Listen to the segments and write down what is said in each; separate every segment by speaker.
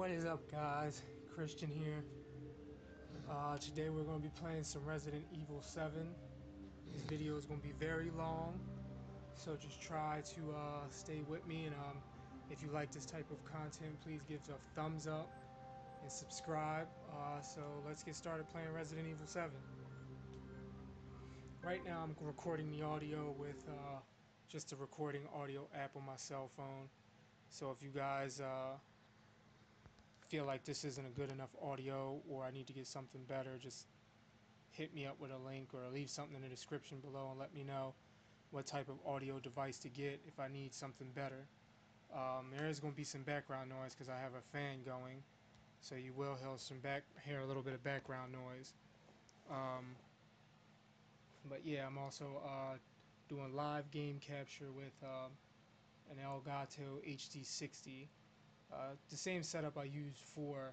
Speaker 1: What is up, guys? Christian here. Uh, today we're going to be playing some Resident Evil 7. This video is going to be very long, so just try to uh, stay with me. And um, if you like this type of content, please give a thumbs up and subscribe. Uh, so let's get started playing Resident Evil 7. Right now I'm recording the audio with uh, just a recording audio app on my cell phone. So if you guys uh, feel like this isn't a good enough audio or I need to get something better, just hit me up with a link or leave something in the description below and let me know what type of audio device to get if I need something better. Um, there is going to be some background noise because I have a fan going, so you will hear some back hear a little bit of background noise. Um, but yeah, I'm also uh, doing live game capture with um, an Elgato HD60. Uh, the same setup I used for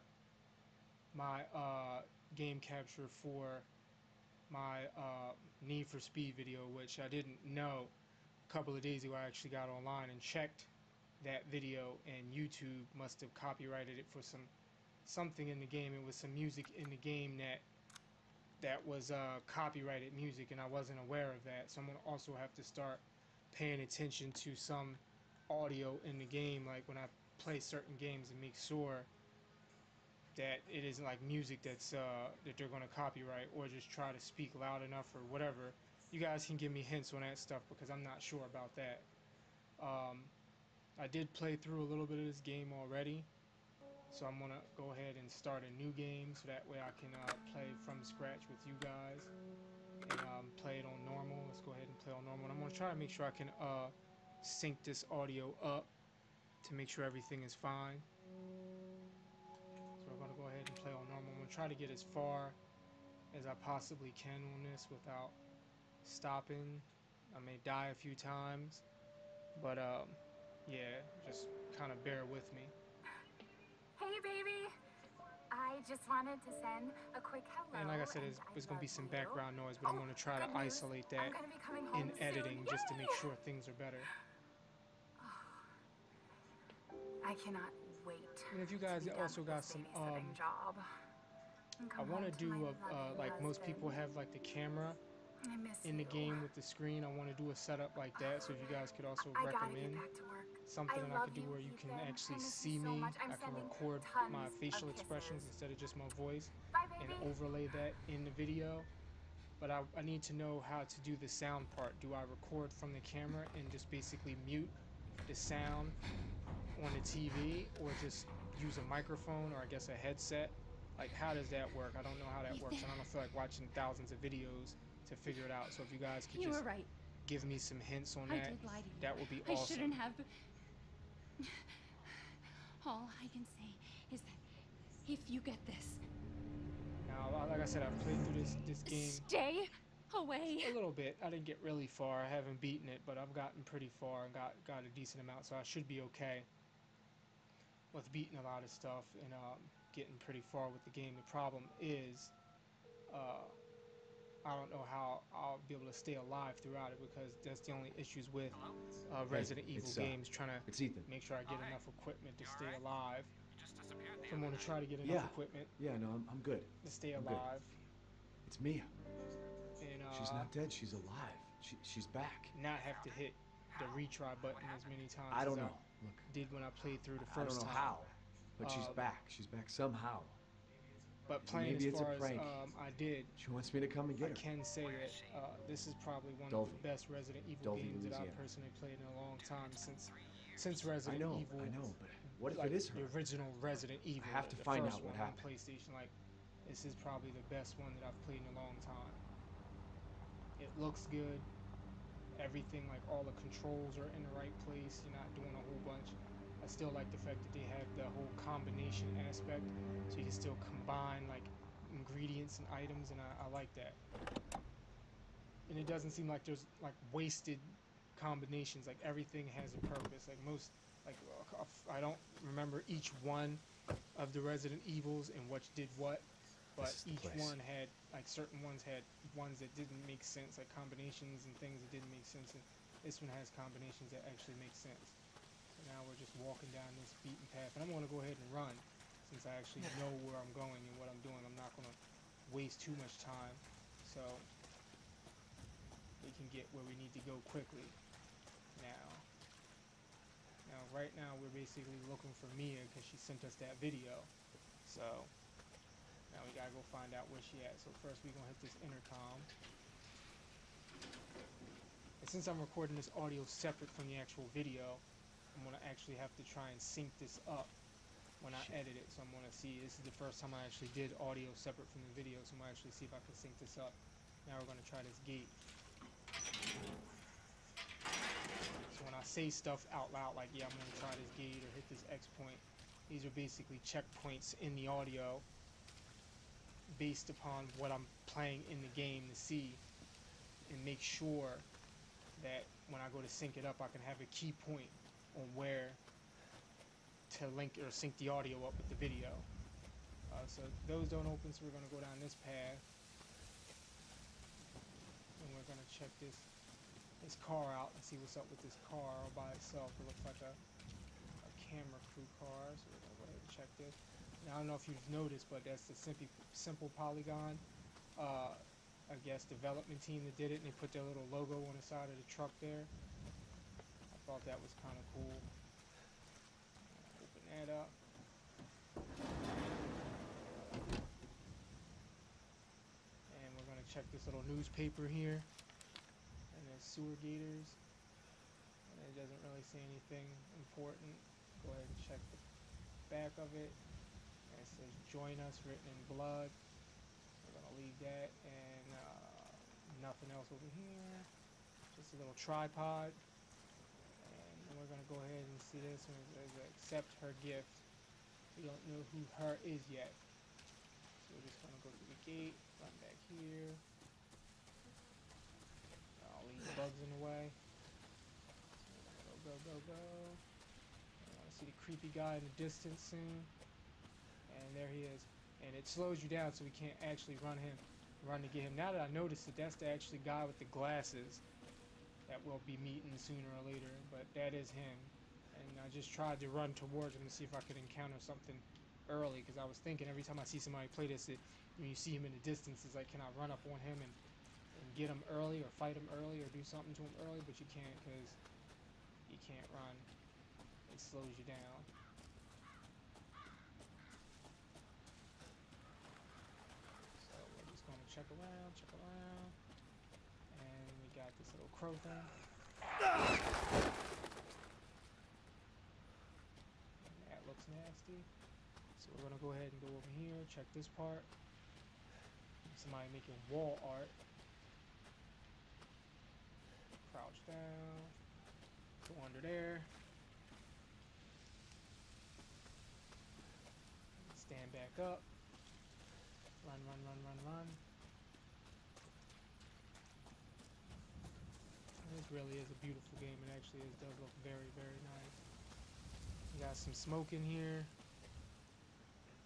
Speaker 1: my uh, game capture for my uh, Need for Speed video, which I didn't know a couple of days ago. I actually got online and checked that video, and YouTube must have copyrighted it for some something in the game. It was some music in the game that that was uh, copyrighted music, and I wasn't aware of that. So I'm gonna also have to start paying attention to some audio in the game, like when I play certain games, and make sure that it isn't like music that's uh, that they're gonna copyright, or just try to speak loud enough or whatever. You guys can give me hints on that stuff because I'm not sure about that. Um, I did play through a little bit of this game already, so I'm gonna go ahead and start a new game so that way I can uh, play from scratch with you guys and um, play it on normal. Let's go ahead and play on normal. And I'm gonna try to make sure I can uh, sync this audio up to make sure everything is fine. So we're gonna go ahead and play on normal. I'm gonna try to get as far as I possibly can on this without stopping. I may die a few times, but um, yeah, just kind of bear with me.
Speaker 2: Hey, baby. I just wanted to send a quick hello.
Speaker 1: And like I said, there's, going to be some
Speaker 2: you.
Speaker 1: background noise, but I'm
Speaker 2: Oh,
Speaker 1: going to try to
Speaker 2: news.
Speaker 1: isolate that
Speaker 2: gonna be coming home
Speaker 1: in editing
Speaker 2: soon.
Speaker 1: just to make sure things are better.
Speaker 2: I cannot wait.
Speaker 1: And if you guys also got some, um,
Speaker 2: job.
Speaker 1: I want to do a, uh, like most people have like the camera in the
Speaker 2: you.
Speaker 1: game with the screen. I want to do a setup like that, so if you guys could also
Speaker 2: I
Speaker 1: recommend
Speaker 2: back to work.
Speaker 1: something
Speaker 2: I
Speaker 1: that I could do where you can actually see
Speaker 2: so
Speaker 1: me. I can record my facial expressions instead of just my voice
Speaker 2: Bye,
Speaker 1: and overlay that in the video. But I, I need to know how to do the sound part. Do I record from the camera and just basically mute the sound on the TV or just use a microphone or I guess a headset? Like, how does that work? I don't know how that works, and I don't feel like watching thousands of videos to figure it out. So if you guys could
Speaker 3: You
Speaker 1: just
Speaker 3: right.
Speaker 1: give me some hints on
Speaker 3: I
Speaker 1: that,
Speaker 3: did lie to you.
Speaker 1: that would be
Speaker 3: I
Speaker 1: awesome.
Speaker 3: shouldn't have. All I can say is that if you get this,
Speaker 1: Now, like I said, I've played through this this game
Speaker 3: stay away.
Speaker 1: a little bit. I didn't get really far. I haven't beaten it, but I've gotten pretty far and got got a decent amount, so I should be okay with beating a lot of stuff and um, getting pretty far with the game. The problem is, uh, I don't know how I'll be able to stay alive throughout it because that's the only issues with uh, Resident Evil
Speaker 4: uh,
Speaker 1: games. Trying to
Speaker 4: It's Ethan.
Speaker 1: make sure I get
Speaker 5: hey.
Speaker 1: enough equipment to
Speaker 5: You
Speaker 1: stay
Speaker 5: alright?
Speaker 1: alive.
Speaker 5: just disappeared the
Speaker 1: So I'm going to try to get enough
Speaker 4: Yeah.
Speaker 1: equipment
Speaker 4: Yeah, no, I'm, I'm good.
Speaker 1: to stay
Speaker 4: I'm good.
Speaker 1: alive.
Speaker 4: It's Mia.
Speaker 1: And uh,
Speaker 4: She's not dead. She's alive. She, she's back.
Speaker 1: not have to hit the retry button as many times
Speaker 4: I don't
Speaker 1: as
Speaker 4: know. Look,
Speaker 1: did when I played through the first
Speaker 4: I don't know
Speaker 1: time.
Speaker 4: how, but she's
Speaker 1: Uh,
Speaker 4: back. She's back somehow.
Speaker 1: But playing
Speaker 4: Maybe
Speaker 1: as
Speaker 4: it's a
Speaker 1: far as
Speaker 4: prank.
Speaker 1: um, I did,
Speaker 4: She wants me to come and
Speaker 1: I
Speaker 4: get her.
Speaker 1: can say that uh, this is probably one of the best Resident Evil
Speaker 4: Dulvey,
Speaker 1: games that I've personally played in a long time since since
Speaker 4: I
Speaker 1: Resident
Speaker 4: know,
Speaker 1: Evil.
Speaker 4: I know, but what if
Speaker 1: like,
Speaker 4: it is
Speaker 1: The original Resident Evil.
Speaker 4: I have to find out what happened.
Speaker 1: On PlayStation, like this is probably the best one that I've played in a long time. It looks good. Everything, like all the controls are in the right place. You're not doing a whole bunch. I still like the fact that they have the whole combination aspect, so you can still combine like ingredients and items, and I, I like that. And it doesn't seem like there's like wasted combinations. Like everything has a purpose. Like most, like I don't remember each one of the Resident Evils and what did what, but
Speaker 4: This is the
Speaker 1: each one had like certain ones had ones that didn't make sense, like combinations and things that didn't make sense. And this one has combinations that actually make sense. So now we're just walking down this beaten path, and I'm going to go ahead and run since I actually know where I'm going and what I'm doing. I'm not gonna waste too much time, so we can get where we need to go quickly. Now, now right now we're basically looking for Mia because she sent us that video. So now we gotta go find out where she at. So first we gonna hit this intercom. And since I'm recording this audio separate from the actual video, I'm gonna actually have to try and sync this up when I edit it. So I'm gonna see. This is the first time I actually did audio separate from the video. So I'm gonna actually see if I can sync this up. Now we're gonna try this gate. So when I say stuff out loud, like yeah, I'm gonna try this gate or hit this X point, these are basically checkpoints in the audio based upon what I'm playing in the game to see and make sure that when I go to sync it up, I can have a key point on where to link or sync the audio up with the video. Uh, so those don't open, so we're going to go down this path. And we're going to check this this car out and see what's up with this car all by itself. It looks like a, a camera crew car, so we're going to go ahead and check this. I don't know if you've noticed, but that's the Simple, simple Polygon, uh, I guess, development team that did it, and they put their little logo on the side of the truck there. I thought that was kind of cool. Open that up. And we're going to check this little newspaper here. And there's sewer gators. And it doesn't really say anything important. Go ahead and check the back of it. Says join us written in blood. We're to leave that. And uh, nothing else over here. Just a little tripod. And we're going to go ahead and see this one. Says accept her gift. We don't know who her is yet. So we're just to go through the gate, run back here. I'll leave bugs in the way. Go, go, go, go. I want to see the creepy guy in the distance soon. And there he is. And it slows you down so we can't actually run him, run to get him. Now that I noticed that that's the actually guy with the glasses that we'll be meeting sooner or later. But that is him. And I just tried to run towards him to see if I could encounter something early. Because I was thinking every time I see somebody play this, it, when you see him in the distance, it's like, can I run up on him and and get him early or fight him early or do something to him early, but you can't because you can't run. It slows you down. So we're just going to check around, check around. And we got this little crow thing. And that looks nasty. So we're to go ahead and go over here, check this part. Somebody making wall art. Crouch down. Go under there. Stand back up. Run, run, run, run, run. This really is a beautiful game. It actually is, does look very, very nice. You got some smoke in here.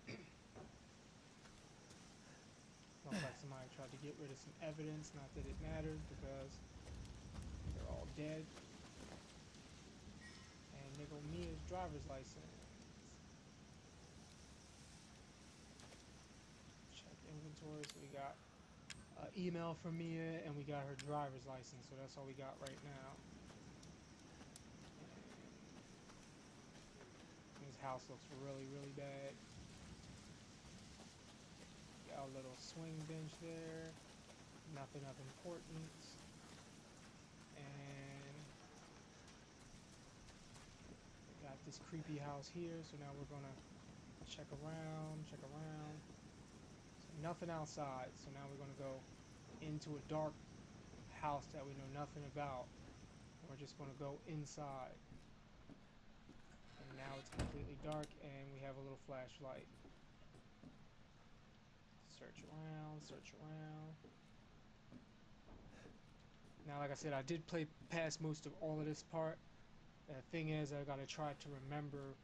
Speaker 1: Looks like somebody tried to get rid of some evidence. Not that it mattered because they're all dead. And nigga Mia's driver's license. Check inventory. So we got uh, email from Mia and we got her driver's license. So that's all we got right now. This house looks really, really bad. Got a little swing bench there. Nothing of importance. And got this creepy house here. So now we're gonna check around, check around. Nothing outside. So now we're gonna go into a dark house that we know nothing about. We're just gonna go inside. And now it's completely dark and we have a little flashlight. Search around, search around. Now, like I said, I did play past most of all of this part. The thing is, I gotta try to remember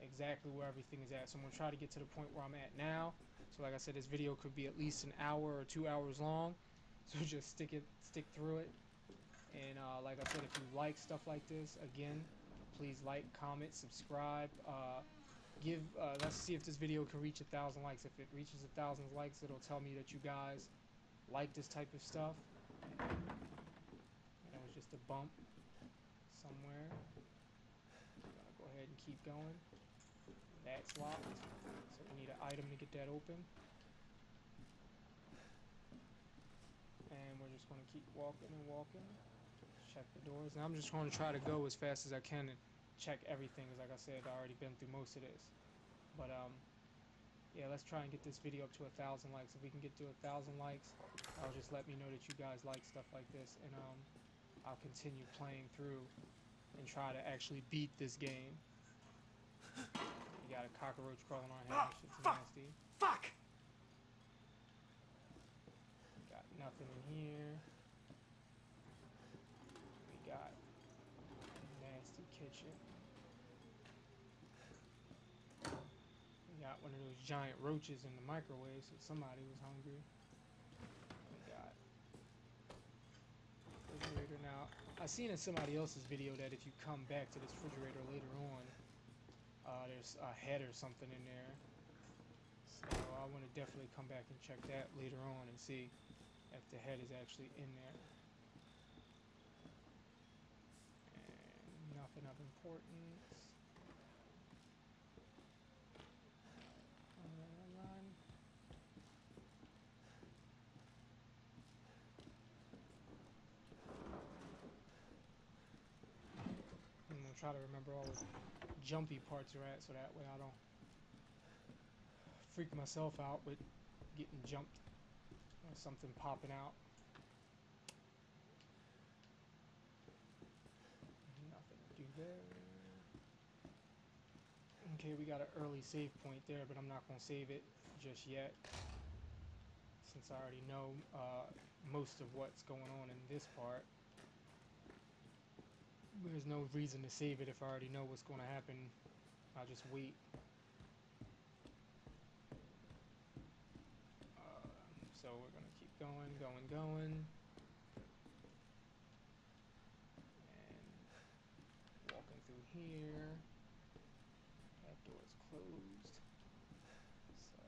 Speaker 1: exactly where everything is at. So I'm gonna try to get to the point where I'm at now. So like I said, this video could be at least an hour or two hours long. So just stick it, stick through it. And uh, like I said, if you like stuff like this, again, please like, comment, subscribe. Uh, give. Uh, let's see if this video can reach a thousand likes. If it reaches a thousand likes, it'll tell me that you guys like this type of stuff. That was just a bump somewhere. Gotta go ahead and keep going. That's locked. So we need an item to get that open. And we're just gonna keep walking and walking. Check the doors. And I'm just gonna try to go as fast as I can and check everything. Because like I said, I already been through most of this. But um, yeah, let's try and get this video up to a thousand likes. If we can get to a thousand likes, I'll just let me know that you guys like stuff like this, and um, I'll continue playing through and try to actually beat this game. You got a cockroach crawling on
Speaker 4: Ah,
Speaker 1: here. Shit's
Speaker 4: fuck.
Speaker 1: nasty.
Speaker 4: Fuck!
Speaker 1: Got nothing in here. We got nasty kitchen. We got one of those giant roaches in the microwave, so somebody was hungry. We got refrigerator now. I seen in somebody else's video that if you come back to this refrigerator later on, uh, there's a head or something in there. So I want to definitely come back and check that later on and see if the head is actually in there. And nothing of importance. Run, run, run, run. I'm gonna try to remember all the jumpy parts are at so that way I don't freak myself out with getting jumped or something popping out. Nothing to do there. Okay, we got an early save point there, but I'm not gonna save it just yet. Since I already know uh, most of what's going on in this part. There's no reason to save it if I already know what's gonna happen. I'll just wait. Uh, so we're gonna keep going, going, going. And walking through here. That door is closed. So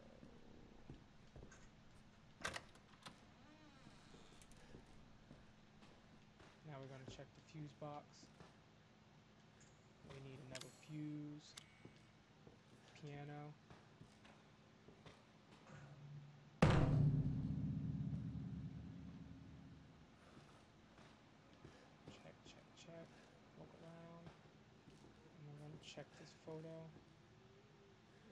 Speaker 1: now we're gonna check the fuse box. We need another fuse. Piano. Check, check, check. Look around. And we're gonna check this photo.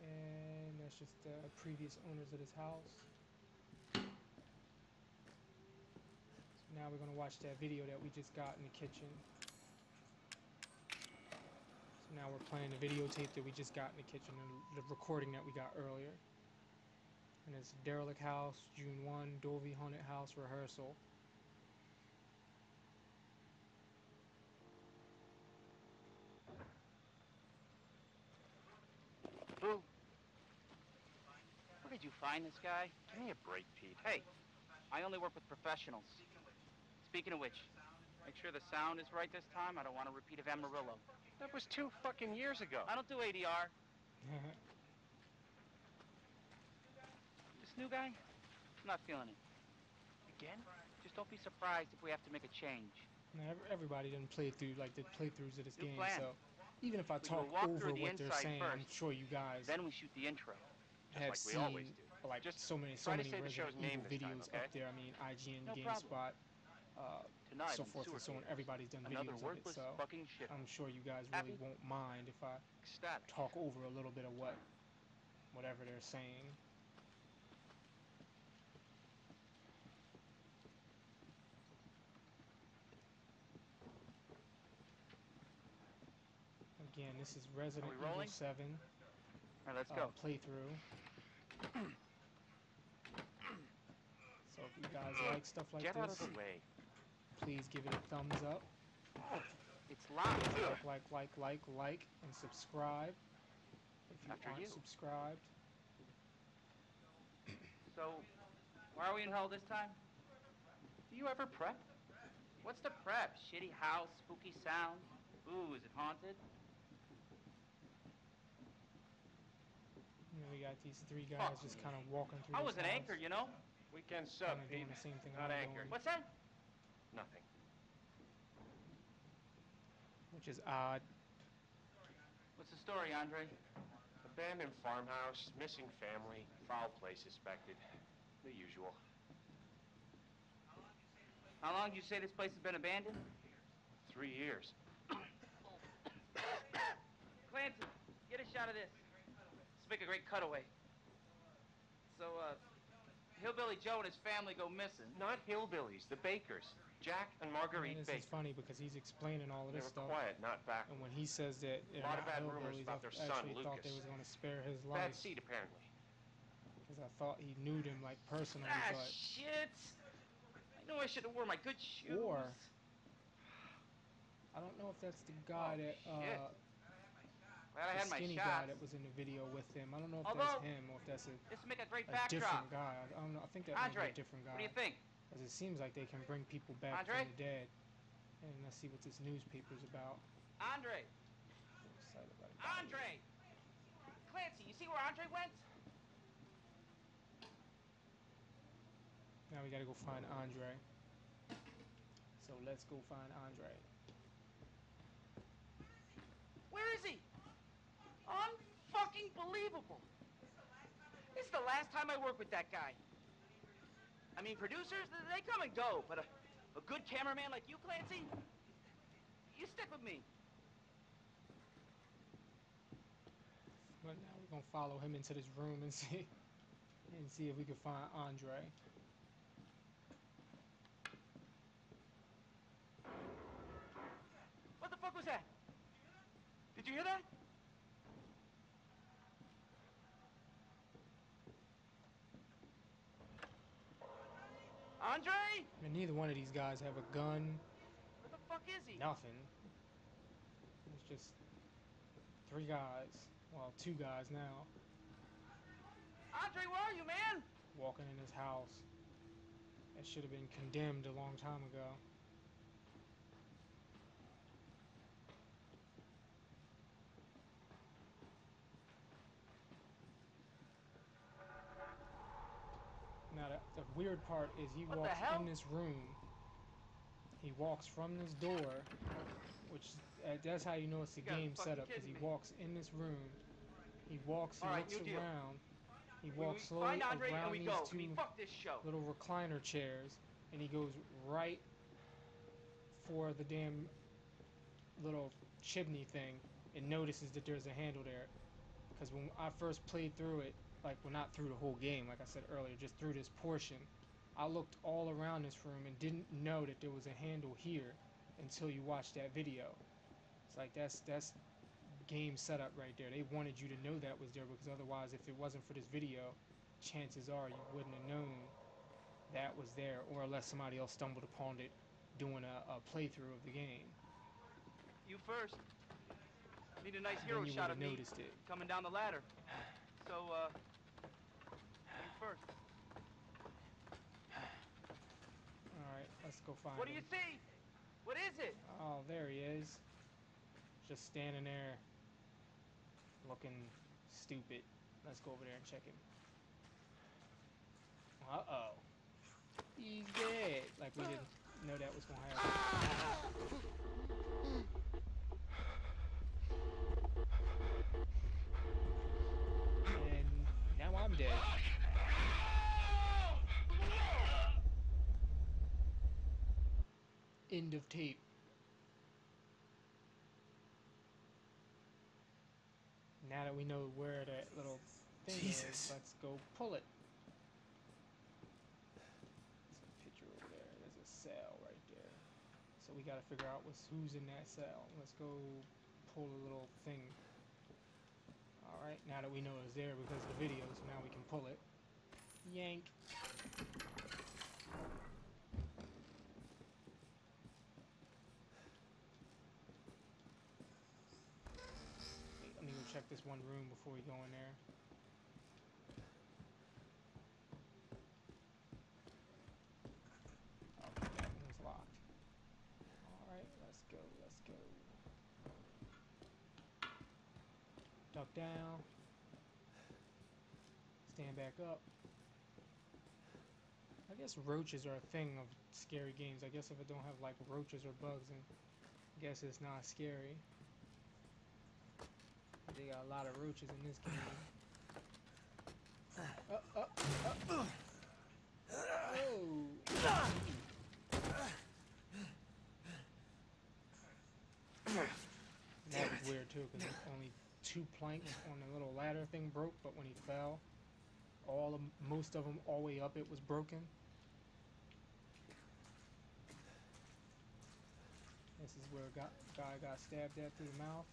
Speaker 1: And that's just the previous owners of this house. So now we're gonna watch that video that we just got in the kitchen. So now we're playing the videotape that we just got in the kitchen and the recording that we got earlier. And it's Derelict House, June 1, Dulvey Haunted House rehearsal.
Speaker 5: Boo. Where did you find this guy?
Speaker 6: Give me a break, Pete.
Speaker 5: Hey, I only work with professionals. Speaking of which, make sure the sound is right this time. I don't want a repeat of Amarillo.
Speaker 6: That was two fucking years ago.
Speaker 5: I don't do ADR. Mm-hmm. This new guy, I'm not feeling it.
Speaker 6: Again?
Speaker 5: Just don't be surprised if we have to make a change.
Speaker 1: Now, everybody didn't play through like the playthroughs of this
Speaker 5: New
Speaker 1: game,
Speaker 5: plan.
Speaker 1: so even if I
Speaker 5: We
Speaker 1: talk over what they're saying, I'm sure you guys
Speaker 5: Then we shoot the intro.
Speaker 1: have
Speaker 6: like we
Speaker 1: seen
Speaker 6: always do.
Speaker 1: Like
Speaker 6: Just
Speaker 1: so many so many Resident Evil
Speaker 6: this time,
Speaker 1: videos
Speaker 6: okay?
Speaker 1: up there. I mean, IGN,
Speaker 5: No.
Speaker 1: GameSpot, uh,
Speaker 5: Tonight
Speaker 1: so forth and so on. Everybody's done videos of it, so. I'm sure you guys really
Speaker 5: Happy?
Speaker 1: won't mind if I
Speaker 5: Ecstatic.
Speaker 1: talk over a little bit of what whatever they're saying. Again, this is Resident Evil 7
Speaker 5: All right, let's
Speaker 1: uh,
Speaker 5: go.
Speaker 1: playthrough. so if you guys uh, like stuff like
Speaker 6: Get out of the way.
Speaker 1: please give it a thumbs up.
Speaker 5: Oh, it's locked.
Speaker 1: Like, like, like, like, like, and subscribe if you
Speaker 5: After
Speaker 1: aren't
Speaker 5: you.
Speaker 1: subscribed.
Speaker 5: So, why are we in hell this time? Do you ever prep? What's the prep? Shitty house, spooky sound? Ooh, is it haunted?
Speaker 1: we got these three guys
Speaker 5: Fuck
Speaker 1: just kind of walking through
Speaker 5: I was an
Speaker 1: house,
Speaker 5: anchor, you know?
Speaker 6: Weekend sub,
Speaker 1: kinda doing
Speaker 6: Pete.
Speaker 1: the same thing
Speaker 6: Not anchored.
Speaker 1: doing,
Speaker 5: What's that?
Speaker 6: Nothing.
Speaker 1: which is odd.
Speaker 5: What's the story, Andre?
Speaker 6: Abandoned farmhouse, missing family, foul play suspected. The usual.
Speaker 5: How long did you say this place has been abandoned?
Speaker 6: Three years.
Speaker 5: Clancy, get a shot of this. Let's make a great cutaway. So, uh, Hillbilly Joe and his family go missing.
Speaker 6: Not hillbillies, the bakers. Jack and
Speaker 1: And
Speaker 6: Marguerite
Speaker 1: this is
Speaker 6: Baker.
Speaker 1: funny because he's explaining all of
Speaker 6: They
Speaker 1: this
Speaker 6: were
Speaker 1: stuff.
Speaker 6: quiet, not back.
Speaker 1: And when he says that they're
Speaker 6: Lot of bad rumors about their son,
Speaker 1: actually thought they
Speaker 6: Lucas.
Speaker 1: was going to spare his
Speaker 6: Bad
Speaker 1: life
Speaker 6: seed, apparently.
Speaker 1: because I thought he knew them like personally,
Speaker 5: Ah,
Speaker 1: but
Speaker 5: shit! I know I should have worn my good shoes.
Speaker 1: Or- I don't know if that's the guy
Speaker 5: Oh,
Speaker 1: that
Speaker 5: shit.
Speaker 1: uh,
Speaker 5: Glad I had my
Speaker 1: skinny
Speaker 5: shots.
Speaker 1: guy that was in the video with him. I don't know if
Speaker 5: Although-
Speaker 1: that's him or if that's a,
Speaker 5: This make a great
Speaker 1: a
Speaker 5: backdrop.
Speaker 1: different guy. I don't know. I think that might be a different guy.
Speaker 5: What do you think?
Speaker 1: Because it seems like they can bring people back
Speaker 5: Andre?
Speaker 1: from the dead. And let's see what this newspaper's about.
Speaker 5: Andre!
Speaker 1: About.
Speaker 5: Andre! Clancy, you see where Andre went?
Speaker 1: Now we gotta go find Andre. So let's go find Andre.
Speaker 5: Where is he? Unfucking believable. This is the last time I work with that guy. I mean, producers, they come and go, but a, a good cameraman like you, Clancy, you stick with me.
Speaker 1: But now we're gonna follow him into this room and see and see if we can find Andre.
Speaker 5: What the fuck was that? Did you hear that? Andre?
Speaker 1: And neither one of these guys have a gun,
Speaker 5: Where the fuck is he?
Speaker 1: nothing. It's just three guys. Well, two guys now
Speaker 5: Andre, where are you, man?
Speaker 1: walking in his house. That should have been condemned a long time ago. Now the, the weird part is he
Speaker 5: What
Speaker 1: walks in this room. He walks from this door, which uh, that's how you know it's a
Speaker 5: You
Speaker 1: game setup because he
Speaker 5: me.
Speaker 1: walks in this room. He walks, he
Speaker 5: All right,
Speaker 1: looks
Speaker 5: new deal.
Speaker 1: around. He
Speaker 5: We-
Speaker 1: walks
Speaker 5: we
Speaker 1: slowly
Speaker 5: find Andre
Speaker 1: around
Speaker 5: we
Speaker 1: these
Speaker 5: go.
Speaker 1: two
Speaker 5: We fuck this show.
Speaker 1: little recliner chairs, and he goes right for the damn little chimney thing and notices that there's a handle there. Because when I first played through it, like, well, not through the whole game, like I said earlier, just through this portion, I looked all around this room and didn't know that there was a handle here until you watched that video. It's like that's that's game setup right there. They wanted you to know that was there because otherwise, if it wasn't for this video, chances are you wouldn't have known that was there, or unless somebody else stumbled upon it doing a, a playthrough of the game,
Speaker 5: You first. Need a nice hero shot of
Speaker 1: have
Speaker 5: me
Speaker 1: noticed it.
Speaker 5: coming down the ladder. So, uh, you first.
Speaker 1: All right, let's go find
Speaker 5: What do
Speaker 1: him.
Speaker 5: you see? What is it?
Speaker 1: Oh, there he is. Just standing there, looking stupid. Let's go over there and check him. Uh oh. He's dead. Like we didn't know that was gonna happen. And End of tape. Now that we know where that little thing is, let's go pull it. There's a picture over there. There's a cell right there. So we gotta figure out what's who's in that cell. Let's go pull the little thing. Alright, now that we know it's there because of the video, so now we can pull it. Yank. Wait, let me go check this one room before we go in there. Oh, that one's locked. Alright, let's go, let's go. Duck down. stand back up. I guess roaches are a thing of scary games. I guess if I don't have like roaches or bugs, then I guess it's not scary. They got a lot of roaches in this game. Uh, uh, uh. Oh. That was weird too, because only two planks on the little ladder thing broke, but when he fell, all of, most of them all the way up it was broken. This is where a guy, got stabbed at through the mouth,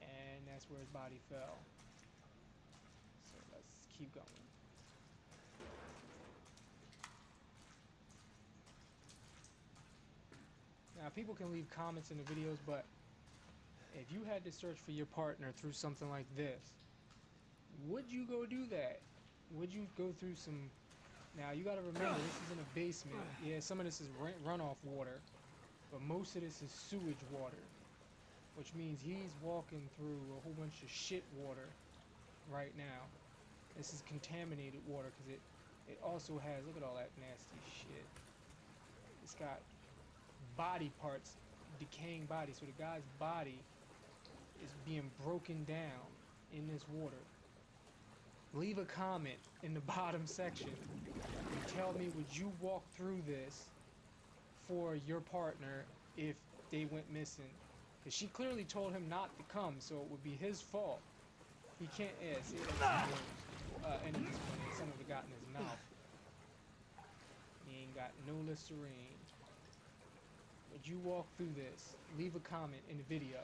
Speaker 1: and that's where his body fell. So let's keep going. Now, people can leave comments in the videos, but if you had to search for your partner through something like this, would you go do that? Would you go through some? Now you got to remember this is in a basement. Yeah, some of this is run- runoff water, but most of this is sewage water, which means he's walking through a whole bunch of shit water right now. This is contaminated water because it it also has look at all that nasty shit. It's got body parts, decaying body. So the guy's body is being broken down in this water. Leave a comment in the bottom section. and Tell me, would you walk through this for your partner if they went missing? Because she clearly told him not to come, so it would be his fault. He can't. Yeah, see, uh. Some of it got in his mouth. He ain't got no Listerine. Would you walk through this? Leave a comment in the video.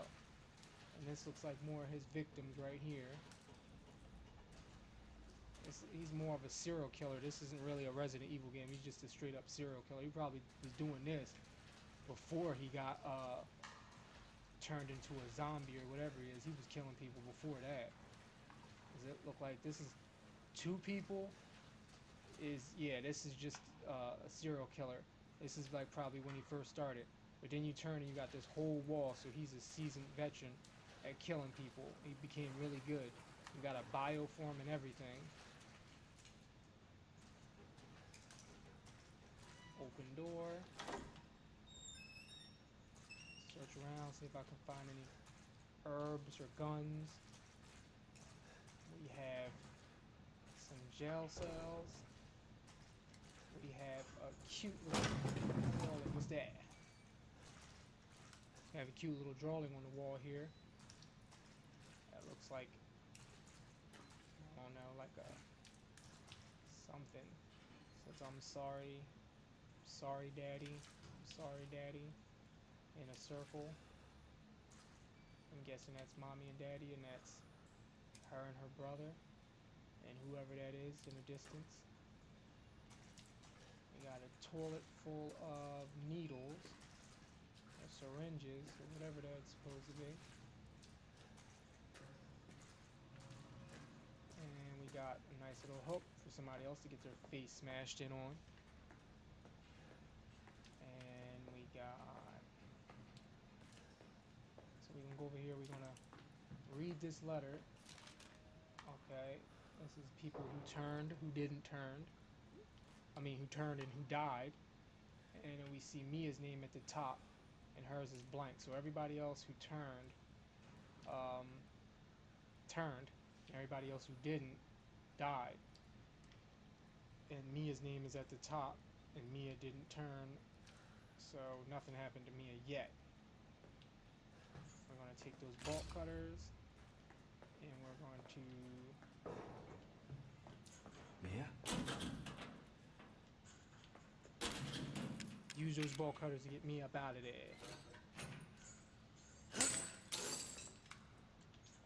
Speaker 1: And this looks like more of his victims right here. This, he's more of a serial killer. This isn't really a Resident Evil game. He's just a straight up serial killer. He probably was doing this before he got uh, turned into a zombie or whatever he is. He was killing people before that. Does it look like this is two people? Is yeah, this is just uh, a serial killer. This is like probably when he first started. But then you turn and you got this whole wall, so he's a seasoned veteran at killing people. He became really good. You got a bioform and everything. Open door. Search around, see if I can find any herbs or guns. We have some gel cells. We have a cute little drawing. What's that? We have a cute little drawing on the wall here. Looks like I don't know, like a something. Says I'm um, sorry, sorry, daddy, sorry, daddy. In a circle. I'm guessing that's mommy and daddy, and that's her and her brother, and whoever that is in the distance. We got a toilet full of needles, or syringes, or whatever that's supposed to be. And we got a nice little hook for somebody else to get their face smashed in on. And we got. So we can go over here. We're gonna read this letter. Okay. This is people who turned, who didn't turn. I mean, who turned and who died. And then we see Mia's name at the top, and hers is blank. So everybody else who turned, um, turned. Everybody else who didn't died. And Mia's name is at the top, and Mia didn't turn, so nothing happened to Mia yet. We're gonna take those bolt cutters, and we're going to
Speaker 4: Mia?
Speaker 1: use those bolt cutters to get me up out of there.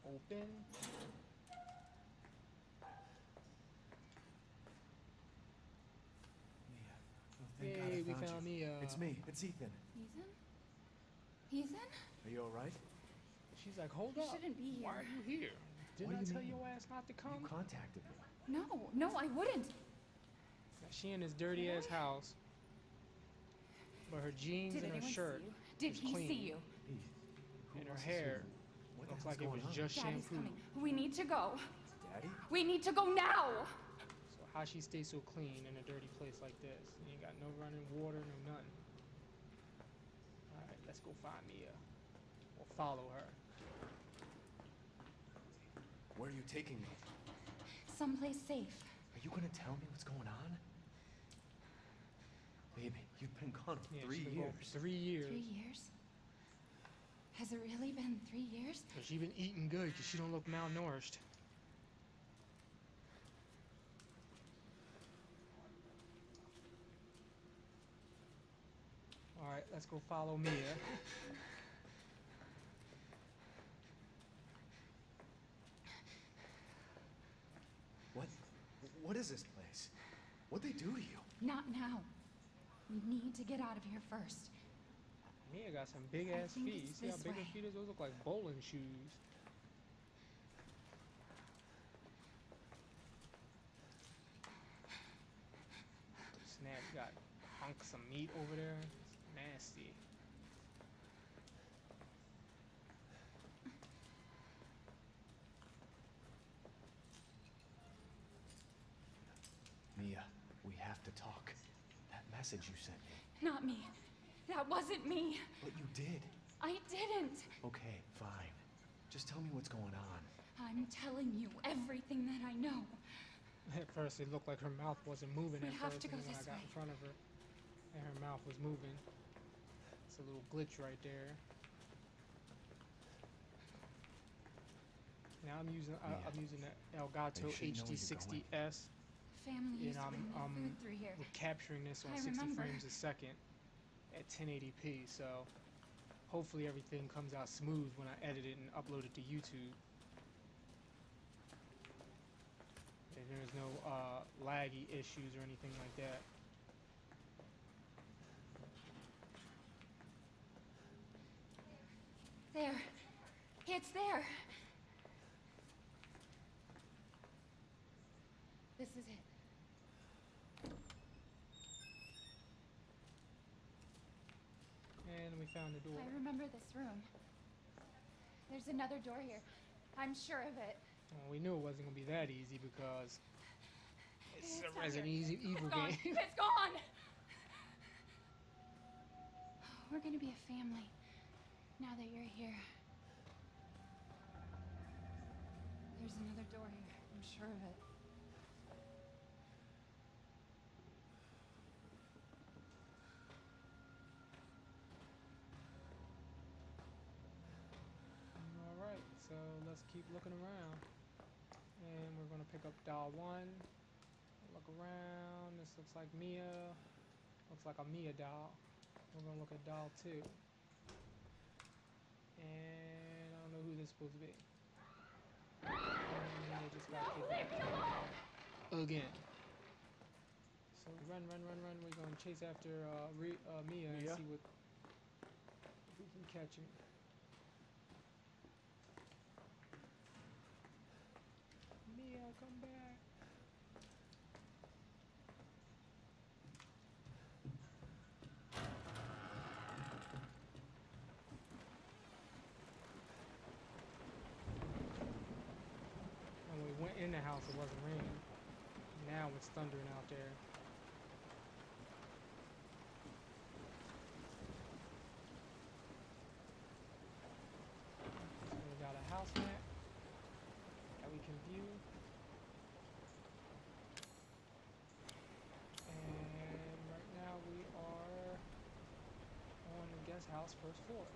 Speaker 1: Open.
Speaker 4: Mia. Oh, thank God I
Speaker 1: Hey, we
Speaker 4: found
Speaker 1: found
Speaker 4: you.
Speaker 1: Mia.
Speaker 4: Uh, it's me. It's Ethan.
Speaker 3: Ethan? Ethan?
Speaker 4: Are you alright?
Speaker 1: She's like, hold
Speaker 3: You
Speaker 1: up.
Speaker 3: shouldn't be here.
Speaker 1: Why are you here? Didn't
Speaker 4: What
Speaker 1: I
Speaker 4: do you
Speaker 1: tell
Speaker 4: mean?
Speaker 1: your ass not to come?
Speaker 4: You contacted me.
Speaker 3: No, no, I wouldn't.
Speaker 1: Now, She in this dirty ass house, but her jeans
Speaker 3: Did
Speaker 1: and her
Speaker 3: anyone
Speaker 1: shirt
Speaker 3: see you? Did
Speaker 1: is
Speaker 3: he
Speaker 1: clean.
Speaker 3: see you?
Speaker 4: Eve.
Speaker 1: And her hair
Speaker 4: here? What
Speaker 1: looks like it was
Speaker 4: on?
Speaker 1: just
Speaker 3: Daddy's
Speaker 1: shampooed.
Speaker 3: coming. We need to go.
Speaker 4: Daddy?
Speaker 3: We need to go now!
Speaker 1: So how she stay so clean in a dirty place like this? You ain't got no running water, no nothing. Alright, let's go find Mia. Or follow her.
Speaker 4: Where are you taking me?
Speaker 3: Someplace safe.
Speaker 4: Are you gonna tell me what's going on? Baby, you've been gone for
Speaker 1: Yeah,
Speaker 4: three years.
Speaker 1: three years.
Speaker 3: Three years? Has it really been three years?
Speaker 1: But she been eating good because she don't look malnourished. Alright, let's go follow Mia.
Speaker 4: What? What is this place? What'd they do to you?
Speaker 3: Not now. We need to get out of here first.
Speaker 1: Mia got some big ass feet. You see how
Speaker 3: this
Speaker 1: big her feet is? Those look like bowling shoes. Snap got hunks of meat over there. It's nasty.
Speaker 4: Mia, we have to talk. That message you sent me.
Speaker 3: Not me. That wasn't me.
Speaker 4: But you did.
Speaker 3: I didn't.
Speaker 4: Okay, fine. Just tell me what's going on.
Speaker 3: I'm telling you everything that I know.
Speaker 1: At first, it looked like her mouth wasn't moving
Speaker 3: We
Speaker 1: at
Speaker 3: have
Speaker 1: first,
Speaker 3: to go
Speaker 1: and then when
Speaker 3: this
Speaker 1: I got
Speaker 3: way.
Speaker 1: in front of her, and her mouth was moving. It's a little glitch right there. Now I'm using uh,
Speaker 4: Mia,
Speaker 1: I'm using the Elgato
Speaker 4: sure you know where you're
Speaker 1: HD60s.
Speaker 3: Family
Speaker 1: And I'm,
Speaker 3: bring me
Speaker 1: um,
Speaker 3: here.
Speaker 1: We're capturing this on 60 frames a second at 1080p. So hopefully everything comes out smooth when I edit it and upload it to YouTube. And there's no uh, laggy issues or anything like that.
Speaker 3: There. It's there. This is it.
Speaker 1: And we found the door.
Speaker 3: I remember this room. There's another door here. I'm sure of it.
Speaker 1: Well, we knew it wasn't gonna be that easy because it's,
Speaker 3: It's
Speaker 1: a Resident Evil
Speaker 3: it's
Speaker 1: game.
Speaker 3: It's gone. We're gonna be a family now that you're here. There's another door here. I'm sure of it.
Speaker 1: All right, so let's keep looking around, and we're gonna pick up doll one. Look around. This looks like Mia. Looks like a Mia doll. We're gonna look at doll two. And I don't know who this is supposed to be. And Mia just got kidnapped. Again. So run, run, run, run. We're gonna chase after uh, Re- uh, Mia,
Speaker 4: Mia?
Speaker 1: and see what if we can catch him. Mia, come back. When we went in the house, it wasn't raining. Now it's thundering out there. So we got a house map that we can view. And right now we are on the guest house first floor.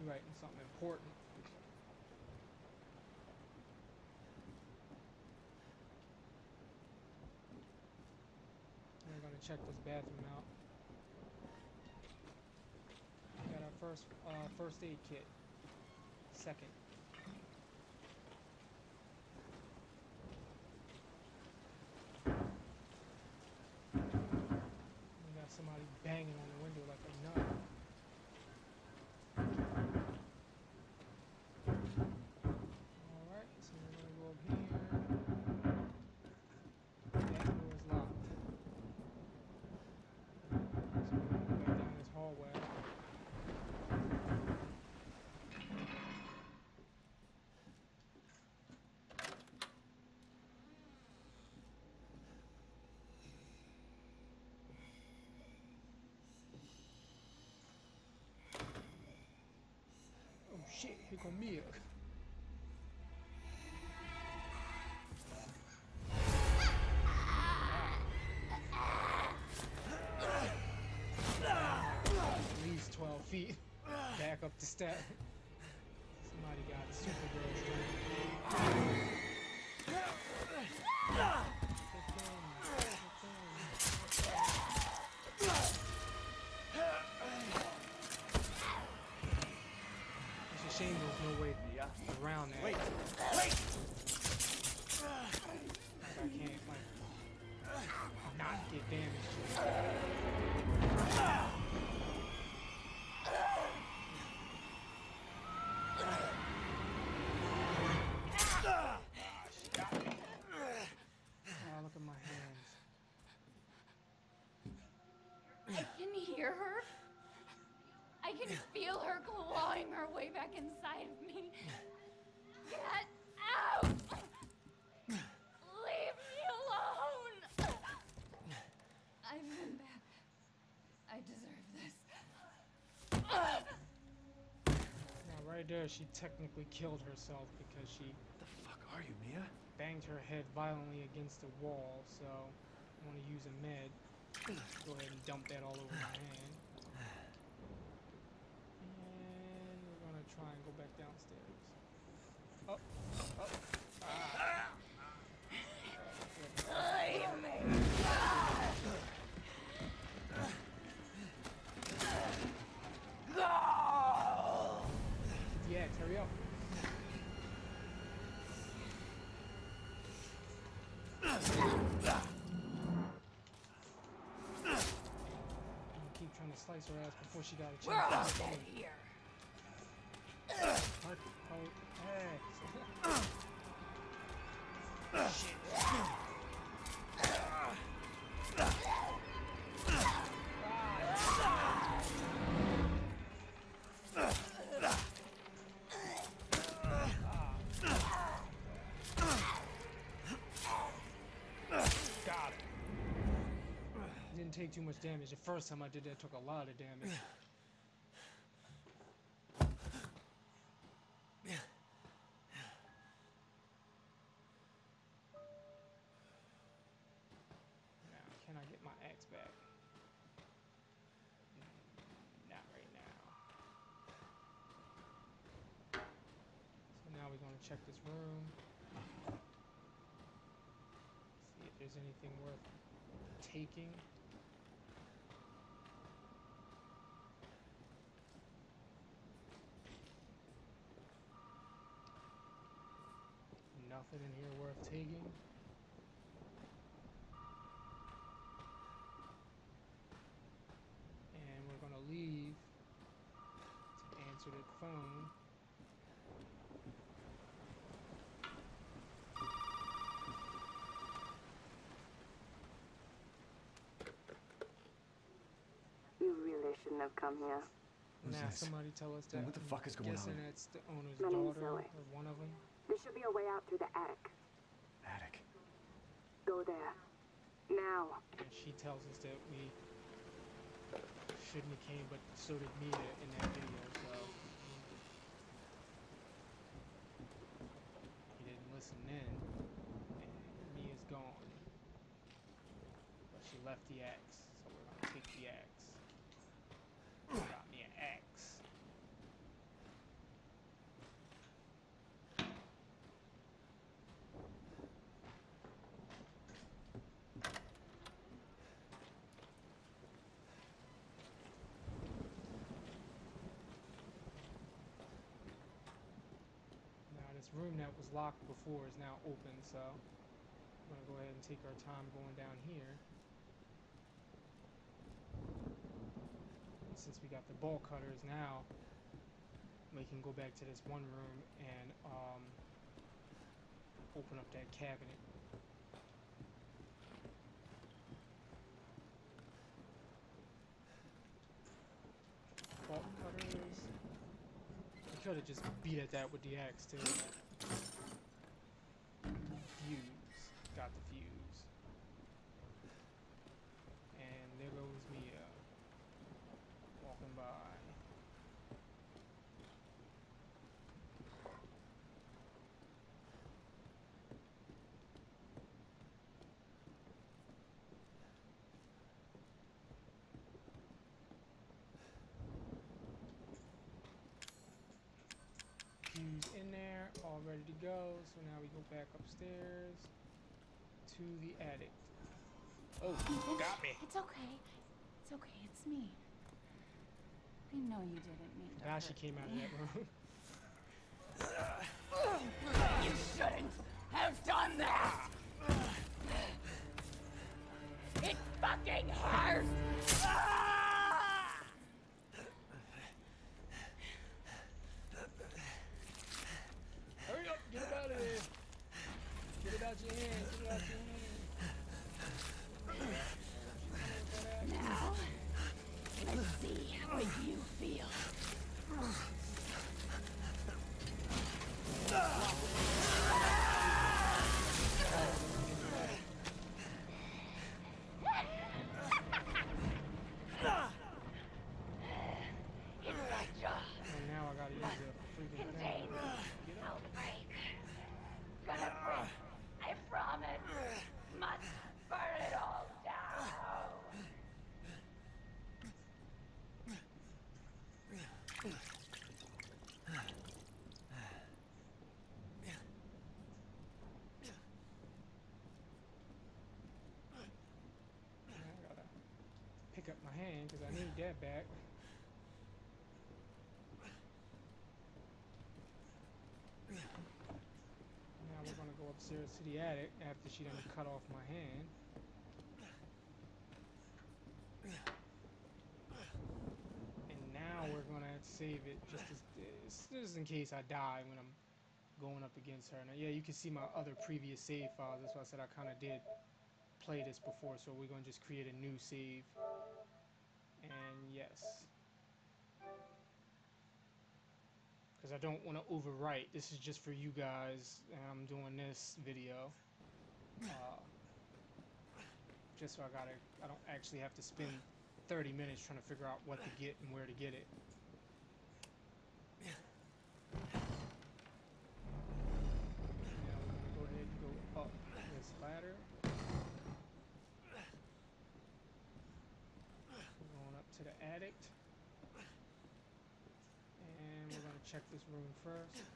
Speaker 1: You writing something important. Gonna check this bathroom out. Got our first uh, first aid kit. Second. We got somebody banging on the window like a nut. Alright, so we're gonna go up here. That door is locked. So we're gonna go back down this hallway. Here go Mia. At least 12 feet. Back up the step. Somebody got Supergirl strength. Right there, she technically killed herself because she
Speaker 4: the fuck are you, Mia?
Speaker 1: banged her head violently against the wall. So, I want to use a med. Go ahead and dump that all over my hand. And we're gonna try and go back downstairs. Oh, oh, oh ah. Yeah, hurry up. I'm gonna her ass before she got a chance.
Speaker 3: We're all dead here.
Speaker 1: Take too much damage. The first time I did that, took a lot of damage. Now, can I get my axe back? Not right now. So now we're gonna check this room. See if there's anything worth taking. Nothing in here worth taking. And we're gonna leave to answer the phone.
Speaker 7: You really shouldn't have come here.
Speaker 4: Who's
Speaker 1: now
Speaker 4: this?
Speaker 1: somebody tell us that.
Speaker 4: what the fuck is going
Speaker 1: guessing
Speaker 4: on?
Speaker 1: that's the owner's
Speaker 7: My
Speaker 1: daughter or one of them.
Speaker 7: There should be a way out through the attic.
Speaker 4: Attic.
Speaker 7: Go there. Now.
Speaker 1: And she tells us that we shouldn't have came, but so did Mia in that video, so he didn't listen then, and Mia's gone. But she left the axe, so we're gonna take the axe. Got me an axe. Now this room that was locked before is now open, so I'm gonna go ahead and take our time going down here. And since we got the ball cutters now, we can go back to this one room and um, open up that cabinet. Bolt cutters. I could have just beat at that with the axe too. Fuse. Got the fuse. And there goes Mia. Walking by. Go. So now we go back upstairs to the attic. Oh, got me.
Speaker 3: It's okay. It's okay. It's me. I know you didn't mean to.
Speaker 1: Now she came out of that room.
Speaker 3: You shouldn't have done that. It fucking hurts. Ah!
Speaker 1: Hurry up, get it out of there. Get it out your hand, get it out your hand.
Speaker 3: Now, let's see what you feel. Inside jaw
Speaker 1: And now I gotta use the freaking thing.
Speaker 3: contains outbreak. Gonna break. I promise. Must burn it all down.
Speaker 1: I gotta pick up my hand because I need that back. Now we're gonna go upstairs to the attic after she done cut off my hand. And now we're gonna save it just as, just in case I die when I'm going up against her. Now, yeah, you can see my other previous save files. That's why I said I kind of did play this before, so we're gonna just create a new save. Yes. Because I don't want to overwrite. This is just for you guys, and I'm doing this video. Uh, just so I gotta, I don't actually have to spend 30 minutes trying to figure out what to get and where to get it. Now we're gonna go ahead and go up this ladder. We're going up to the attic. And we're gonna check this room first.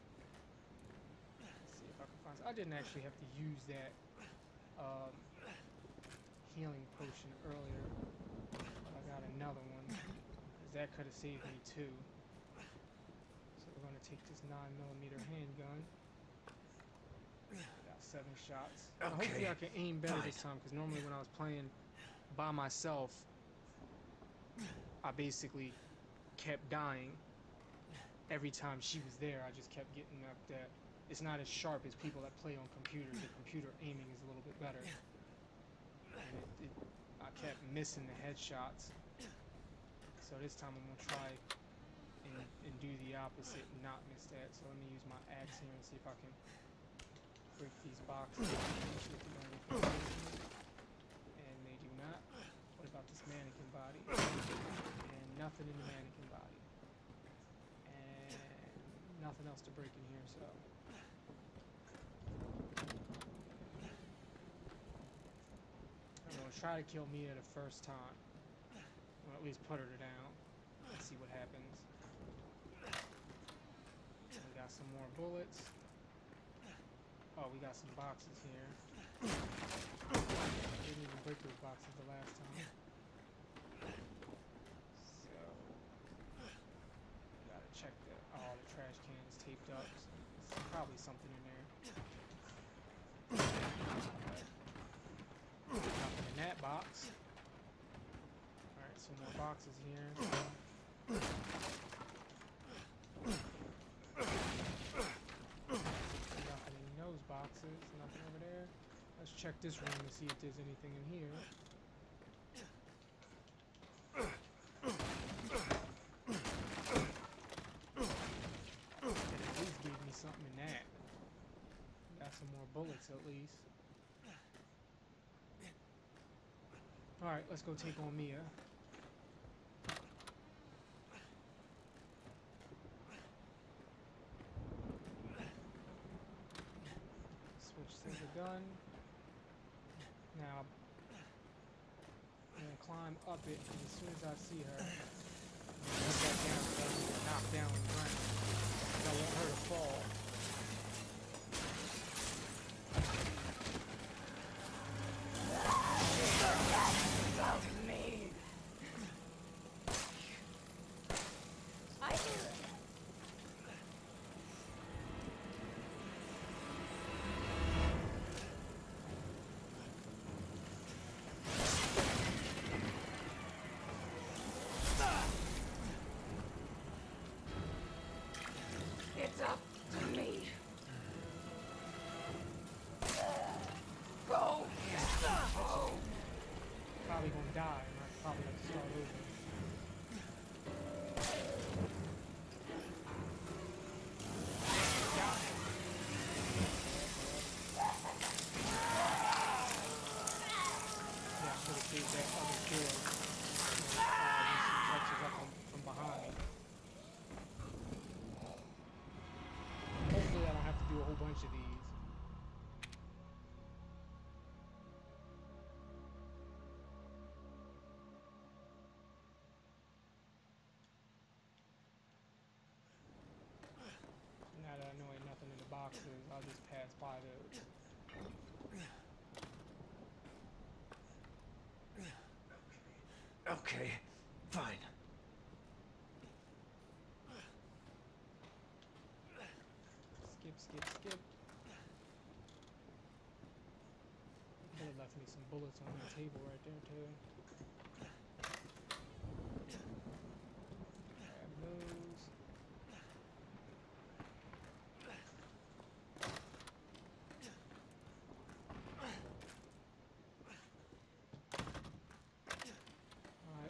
Speaker 1: Let's see if I can find. I didn't actually have to use that um, healing potion earlier, but I got another one. Cause that could have saved me too. So we're gonna take this nine millimeter handgun. Got seven shots. And Hopefully I can aim better this time, because normally when I was playing by myself, I basically kept dying every time she was there. I just kept getting up there. It's not as sharp as people that play on computers. The computer aiming is a little bit better. And it, it, I kept missing the headshots. So this time I'm gonna try and, and do the opposite and not miss that. So let me use my axe here and see if I can break these boxes. See if they don't look like this. And they do not. What about this mannequin body? And nothing in the mannequin body. Nothing else to break in here, so. I'm gonna try to kill Mia the first time. Or at least put her down. Let's see what happens. We got some more bullets. Oh, we got some boxes here. Didn't even break those boxes the last time. So, gotta check that all the trash cans taped up. There's probably something in there. Nothing in that box. Alright, some more boxes here. Nothing in those boxes. Nothing over there. Let's check this room to see if there's anything in here. It at least gave me something in that. Got some more least. Alright, let's go take on Mia. Switch to the gun. Now, I'm gonna climb up it, as soon as I see her,
Speaker 4: Okay, fine.
Speaker 1: Skip, skip, skip. Could left me some bullets on the table right there too. Grab those. Alright,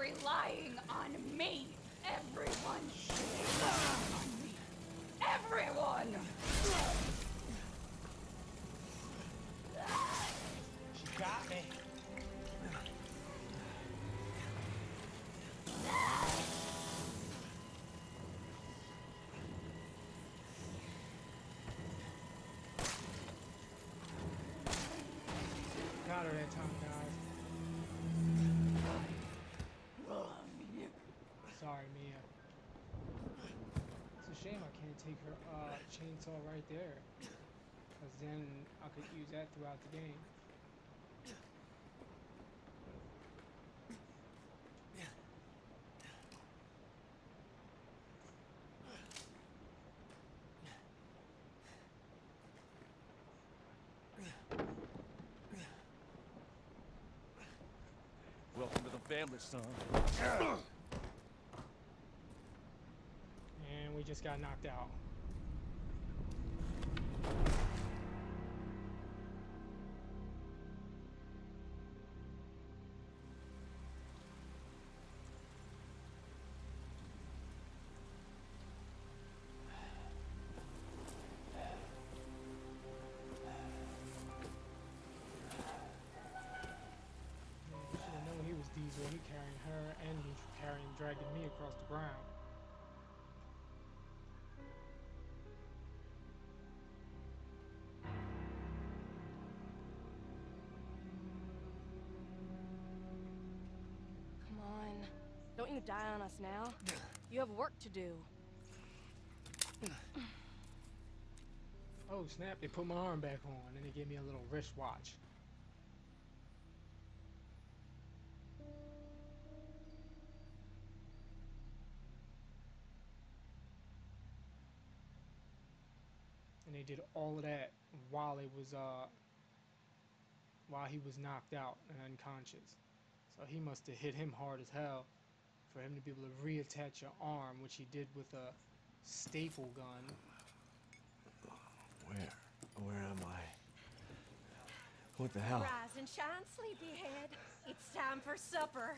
Speaker 3: Relying on me. Everyone should rely on me. Everyone!
Speaker 1: She got me. Got her that time, take her uh, chainsaw right there. Because then I could use that throughout the game.
Speaker 8: Welcome to the family, son.
Speaker 1: And we just got knocked out. Carrying her and he carrying, dragging me across the ground.
Speaker 9: Don't you die on us now. You have work to do.
Speaker 1: Oh snap! They put my arm back on and they gave me a little wristwatch. And they did all of that while it was uh while he was knocked out and unconscious. So he must have hit him hard as hell for him to be able to reattach your arm, which he did with a staple gun.
Speaker 4: Where? Where am I? What the hell?
Speaker 9: Rise and shine, sleepyhead. It's time for supper.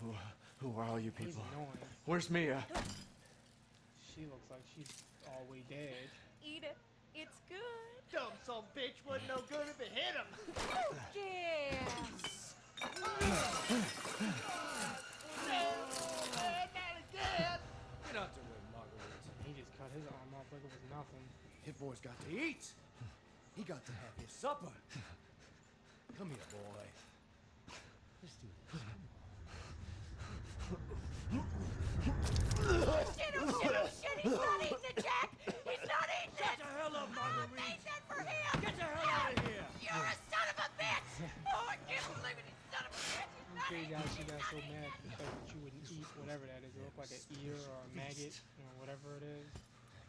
Speaker 4: Who, who are all you people? Where's Mia?
Speaker 1: She looks like she's all the way dead.
Speaker 9: Eat it. It's good.
Speaker 10: Dumb son bitch wasn't no good if it hit him.
Speaker 9: Yes.
Speaker 10: Get out the way, Marguerite.
Speaker 1: He just cut his arm off like it was nothing.
Speaker 10: His boy's got to eat. He got to have his supper. Come here, boy. Let's do this.
Speaker 9: Oh shit, oh shit, oh shit. He's not eating it, Jack. He's not eating
Speaker 10: Shut
Speaker 9: it.
Speaker 10: the hell up,
Speaker 9: I
Speaker 10: Marguerite.
Speaker 9: made that for him.
Speaker 10: Get the hell out of here.
Speaker 9: You're a son of a bitch. Oh, I can't believe it. He's son of a bitch. He's
Speaker 1: I'm
Speaker 9: not
Speaker 1: sure you
Speaker 9: eating
Speaker 1: guys
Speaker 9: it.
Speaker 1: she got so mad
Speaker 9: it.
Speaker 1: at the fact that you wouldn't eat whatever that is. It looked like an ear or a maggot, you know, whatever it is,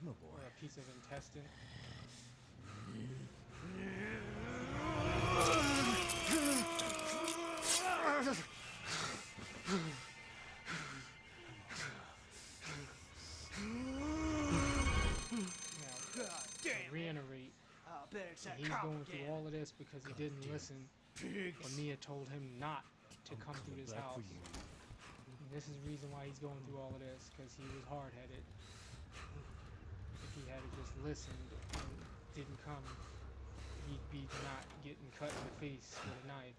Speaker 10: No,
Speaker 1: or a piece of intestine. Now, to reiterate, he's going through all of this because he didn't listen when Mia told him not to come through this house. This is the reason why he's going through all of this because he was hard-headed. If he had just listened and didn't come, he'd be not getting cut in the face with a knife.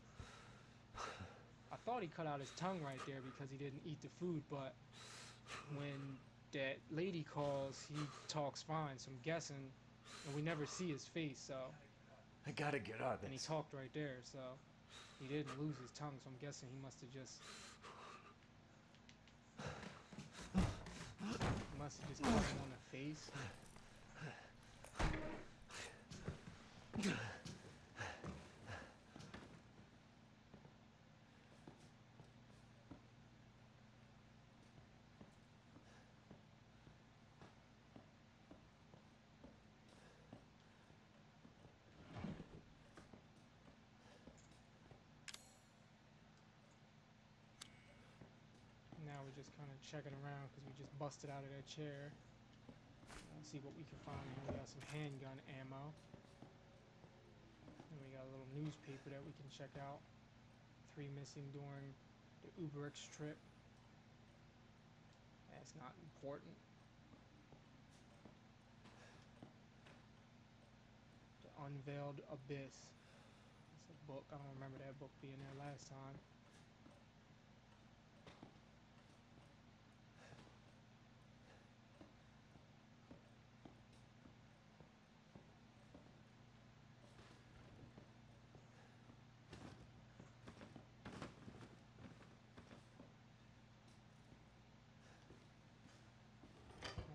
Speaker 1: I thought he cut out his tongue right there because he didn't eat the food, but when that lady calls, he talks fine. So I'm guessing, and we never see his face, so
Speaker 4: I gotta get out of
Speaker 1: and he talked right there, so he didn't lose his tongue. So I'm guessing he must have just must have just cut him on the face. Now we're just kind of checking around because we just busted out of that chair. Let's see what we can find here. We got some handgun ammo. And we got a little newspaper that we can check out. Three missing during the Uberx trip. That's not important. The Unveiled Abyss. It's a book. I don't remember that book being there last time.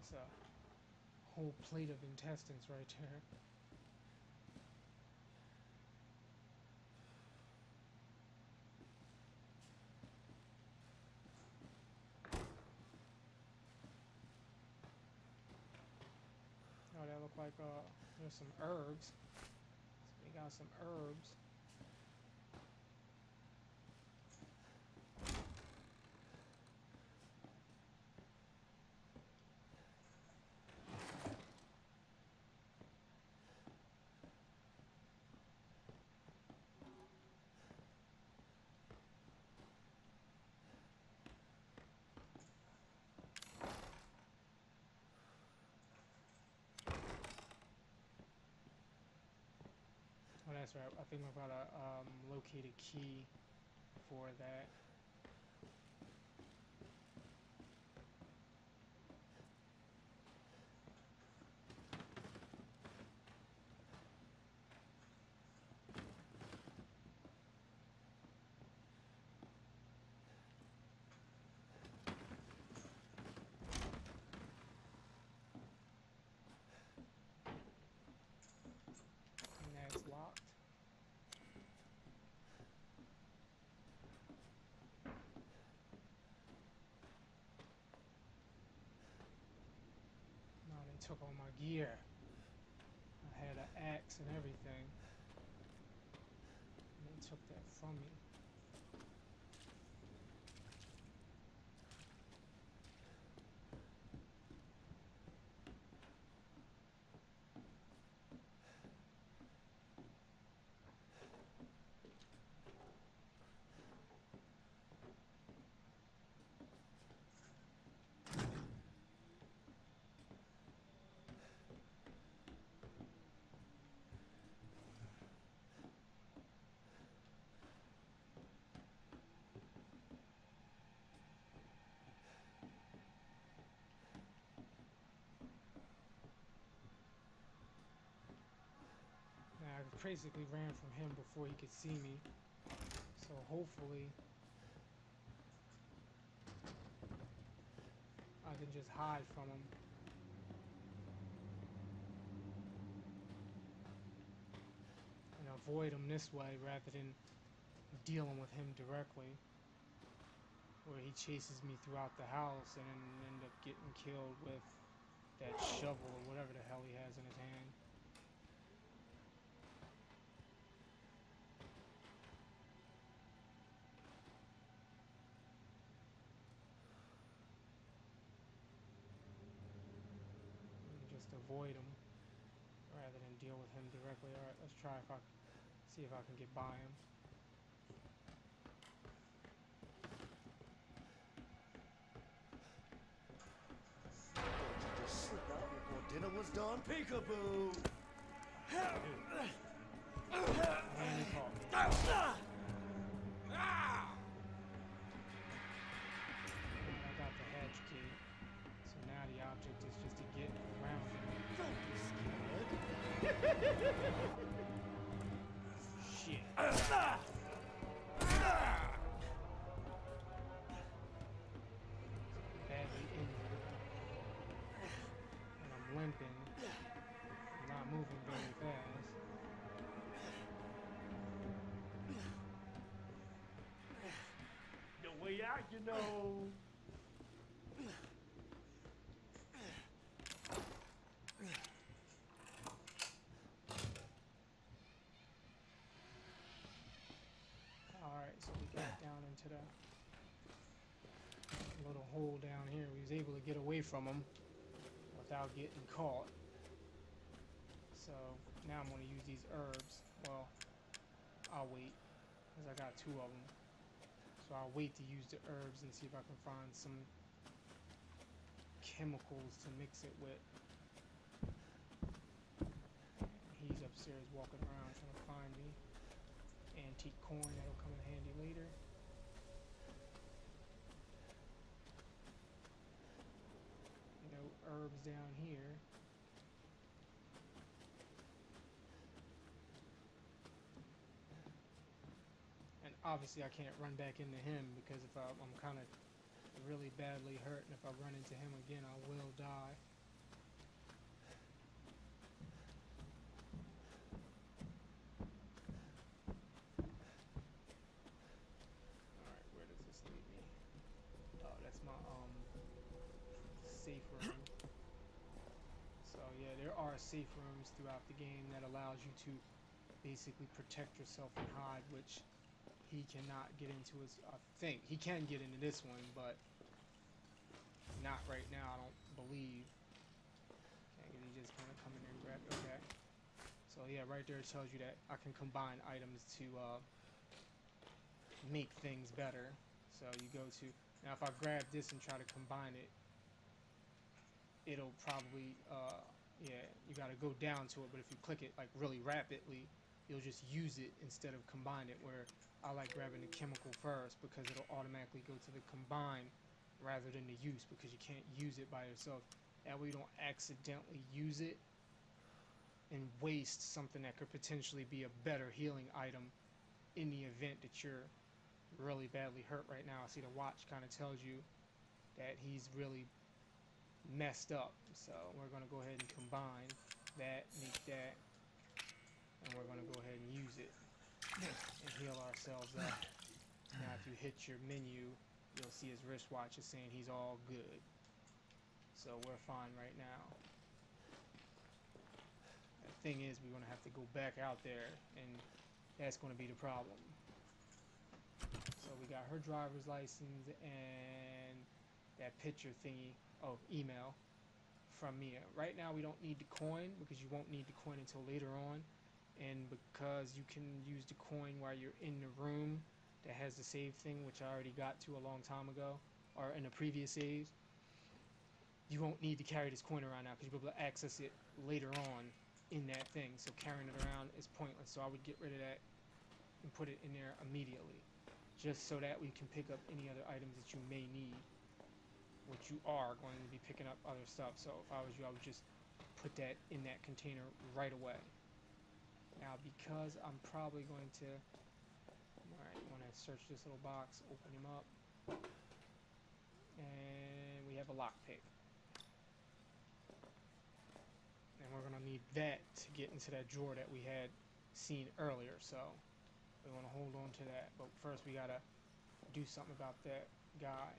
Speaker 1: That's a whole plate of intestines right here. Oh, that look like uh, there's some herbs. So we got some herbs. Oh, that's right. I think I've got to um, locate a key for that. And that's locked. No, they took all my gear. I had an axe and everything. And they took that from me. Basically ran from him before he could see me. So hopefully I can just hide from him. And avoid him this way rather than dealing with him directly. Where he chases me throughout the house and then end up getting killed with that shovel or whatever the hell he has in his hand. Avoid him rather than deal with him directly. All right, let's try if I see if I can get by him.
Speaker 10: Just slip out before dinner was done. Peekaboo!
Speaker 1: And he caught
Speaker 10: ah! me. You know.
Speaker 1: Alright, so we got down into the little hole down here. We was able to get away from them without getting caught. So now I'm going to use these herbs. Well, I'll wait because I got two of them. So I'll wait to use the herbs and see if I can find some chemicals to mix it with. He's upstairs walking around trying to find me antique coin that'll come in handy later. No herbs down here. And obviously I can't run back into him because if I, I'm kind of really badly hurt and if I run into him again I will die. Alright, where does this lead me? Oh, that's my um safe room. So yeah, there are safe rooms throughout the game that allows you to basically protect yourself and hide, which he cannot get into his I think. He can get into this one, but not right now, I don't believe. Okay, he just kinda come in and grab okay. So yeah, right there it tells you that I can combine items to uh make things better. So you go to now if I grab this and try to combine it, it'll probably uh yeah, you gotta go down to it, but if you click it like really rapidly, you'll just use it instead of combine it where I like grabbing the chemical first because it'll automatically go to the combine rather than the use because you can't use it by yourself. That way you don't accidentally use it and waste something that could potentially be a better healing item in the event that you're really badly hurt right now. I see the watch kind of tells you that he's really messed up. So we're going to go ahead and combine that, make that, and we're going to go ahead and use it and heal ourselves up. Now if you hit your menu, you'll see his wristwatch is saying he's all good. So we're fine right now. The thing is, we're going to have to go back out there, and that's going to be the problem. So we got her driver's license and that picture thingy of email from Mia. Right now we don't need the coin because you won't need the coin until later on. And because you can use the coin while you're in the room that has the save thing, which I already got to a long time ago, or in a previous saves, you won't need to carry this coin around now because you'll be able to access it later on in that thing. So carrying it around is pointless. So I would get rid of that and put it in there immediately. Just so that we can pick up any other items that you may need. Which you are going to be picking up other stuff. So if I was you, I would just put that in that container right away. Now because I'm probably going to Alright, when I search this little box, open him up. And we have a lockpick. And we're gonna need that to get into that drawer that we had seen earlier, so we wanna hold on to that. But first we gotta do something about that guy.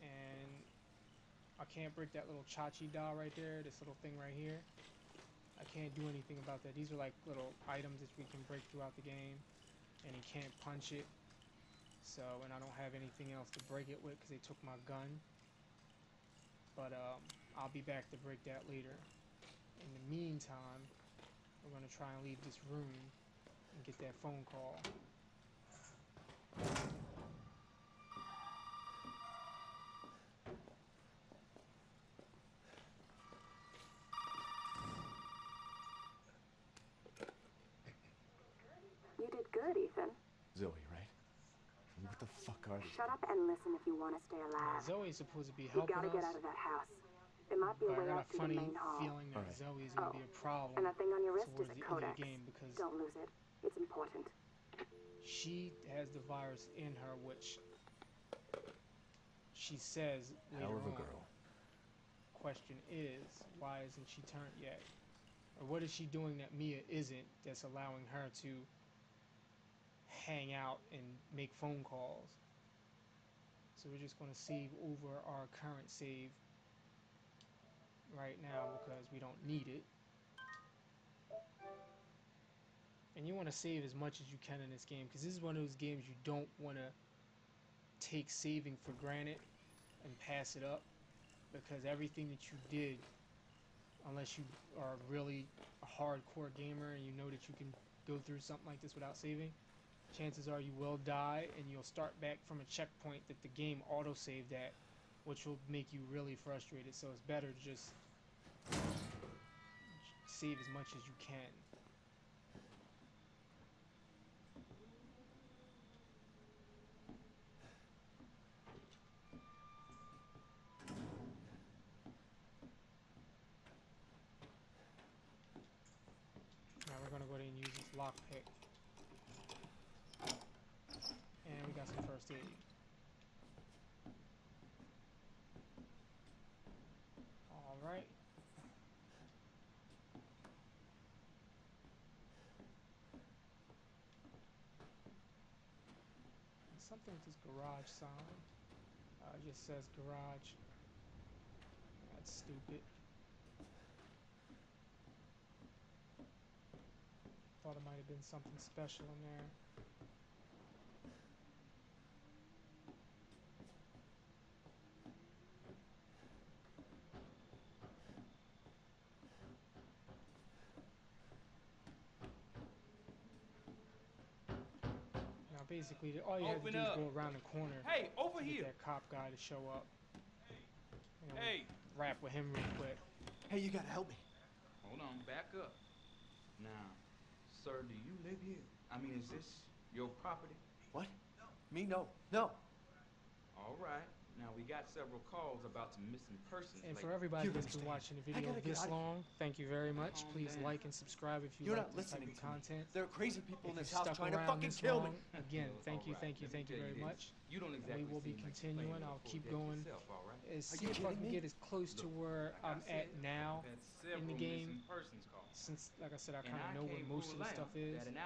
Speaker 1: And I can't break that little Chachi doll right there, this little thing right here. I can't do anything about that. These are like little items that we can break throughout the game. And he can't punch it. So, and I don't have anything else to break it with because they took my gun. But um, I'll be back to break that later. In the meantime, we're gonna try and leave this room and get that phone call.
Speaker 7: You did good, Ethan.
Speaker 4: Zoe, right? What the fuck are these?
Speaker 7: Shut up and listen if you want to stay
Speaker 1: Now,
Speaker 7: alive.
Speaker 1: Zoe's supposed to be
Speaker 7: You
Speaker 1: helping
Speaker 7: gotta
Speaker 1: us,
Speaker 7: get out of that house. There might be a
Speaker 1: but I
Speaker 7: way out
Speaker 1: a
Speaker 7: through the
Speaker 1: funny
Speaker 7: main hall.
Speaker 1: feeling that
Speaker 4: Alright.
Speaker 1: Zoe's gonna
Speaker 7: Oh,
Speaker 1: be a oh, problem
Speaker 7: And that thing on your wrist
Speaker 1: towards
Speaker 7: is a
Speaker 1: the end of
Speaker 7: codex.
Speaker 1: the game because
Speaker 7: Don't lose it. It's important.
Speaker 1: she has the virus in her, which she says later
Speaker 4: Hell of a
Speaker 1: on.
Speaker 4: girl.
Speaker 1: Question is, why isn't she turned yet? Or what is she doing that Mia isn't that's allowing her to hang out and make phone calls? So we're just going to save over our current save right now because we don't need it. And you want to save as much as you can in this game because this is one of those games you don't want to take saving for granted and pass it up because everything that you did unless you are really a hardcore gamer and you know that you can go through something like this without saving chances are you will die and you'll start back from a checkpoint that the game auto saved at which will make you really frustrated so it's better to just save as much as you can Now we're gonna go ahead and use this lockpick. We got some first aid. Alright. Something with this garage sign. Uh, it just says garage. That's stupid. Thought it might have been something special in there. Basically, all you have to do
Speaker 11: up.
Speaker 1: is go around the corner
Speaker 11: Hey, over
Speaker 1: to get
Speaker 11: here.
Speaker 1: that cop guy to show up. And we
Speaker 11: Hey,
Speaker 1: rap with him real quick.
Speaker 4: Hey, you gotta help me.
Speaker 11: hold on, back up. Now, sir, do you live here? I mean, is this your property?
Speaker 4: What? Me? No. No.
Speaker 11: All right. Now, we got several calls about some missing persons.
Speaker 1: And
Speaker 11: lately.
Speaker 1: for everybody that's been watching the video this
Speaker 4: out of here.
Speaker 1: long, thank you very much.
Speaker 11: Calm
Speaker 1: Please
Speaker 11: down.
Speaker 1: like and subscribe if you
Speaker 4: You're
Speaker 1: like
Speaker 4: not
Speaker 1: this type
Speaker 4: listening
Speaker 1: of
Speaker 4: me.
Speaker 1: content.
Speaker 4: There are crazy people in this
Speaker 1: you
Speaker 4: house
Speaker 1: stuck
Speaker 4: trying to fucking kill
Speaker 1: long,
Speaker 4: me.
Speaker 1: again,
Speaker 11: Well,
Speaker 1: thank you,
Speaker 11: all right,
Speaker 1: thank you, thank you very much.
Speaker 11: You don't
Speaker 1: we will be continuing. I'll keep going.
Speaker 11: yourself, all right?
Speaker 1: Is see if I can
Speaker 4: me?
Speaker 1: get as close to where
Speaker 11: like I
Speaker 1: I'm at now. In the game,
Speaker 11: missing persons calls.
Speaker 1: Since, like I said, I kind of know where most of the stuff is.
Speaker 11: That an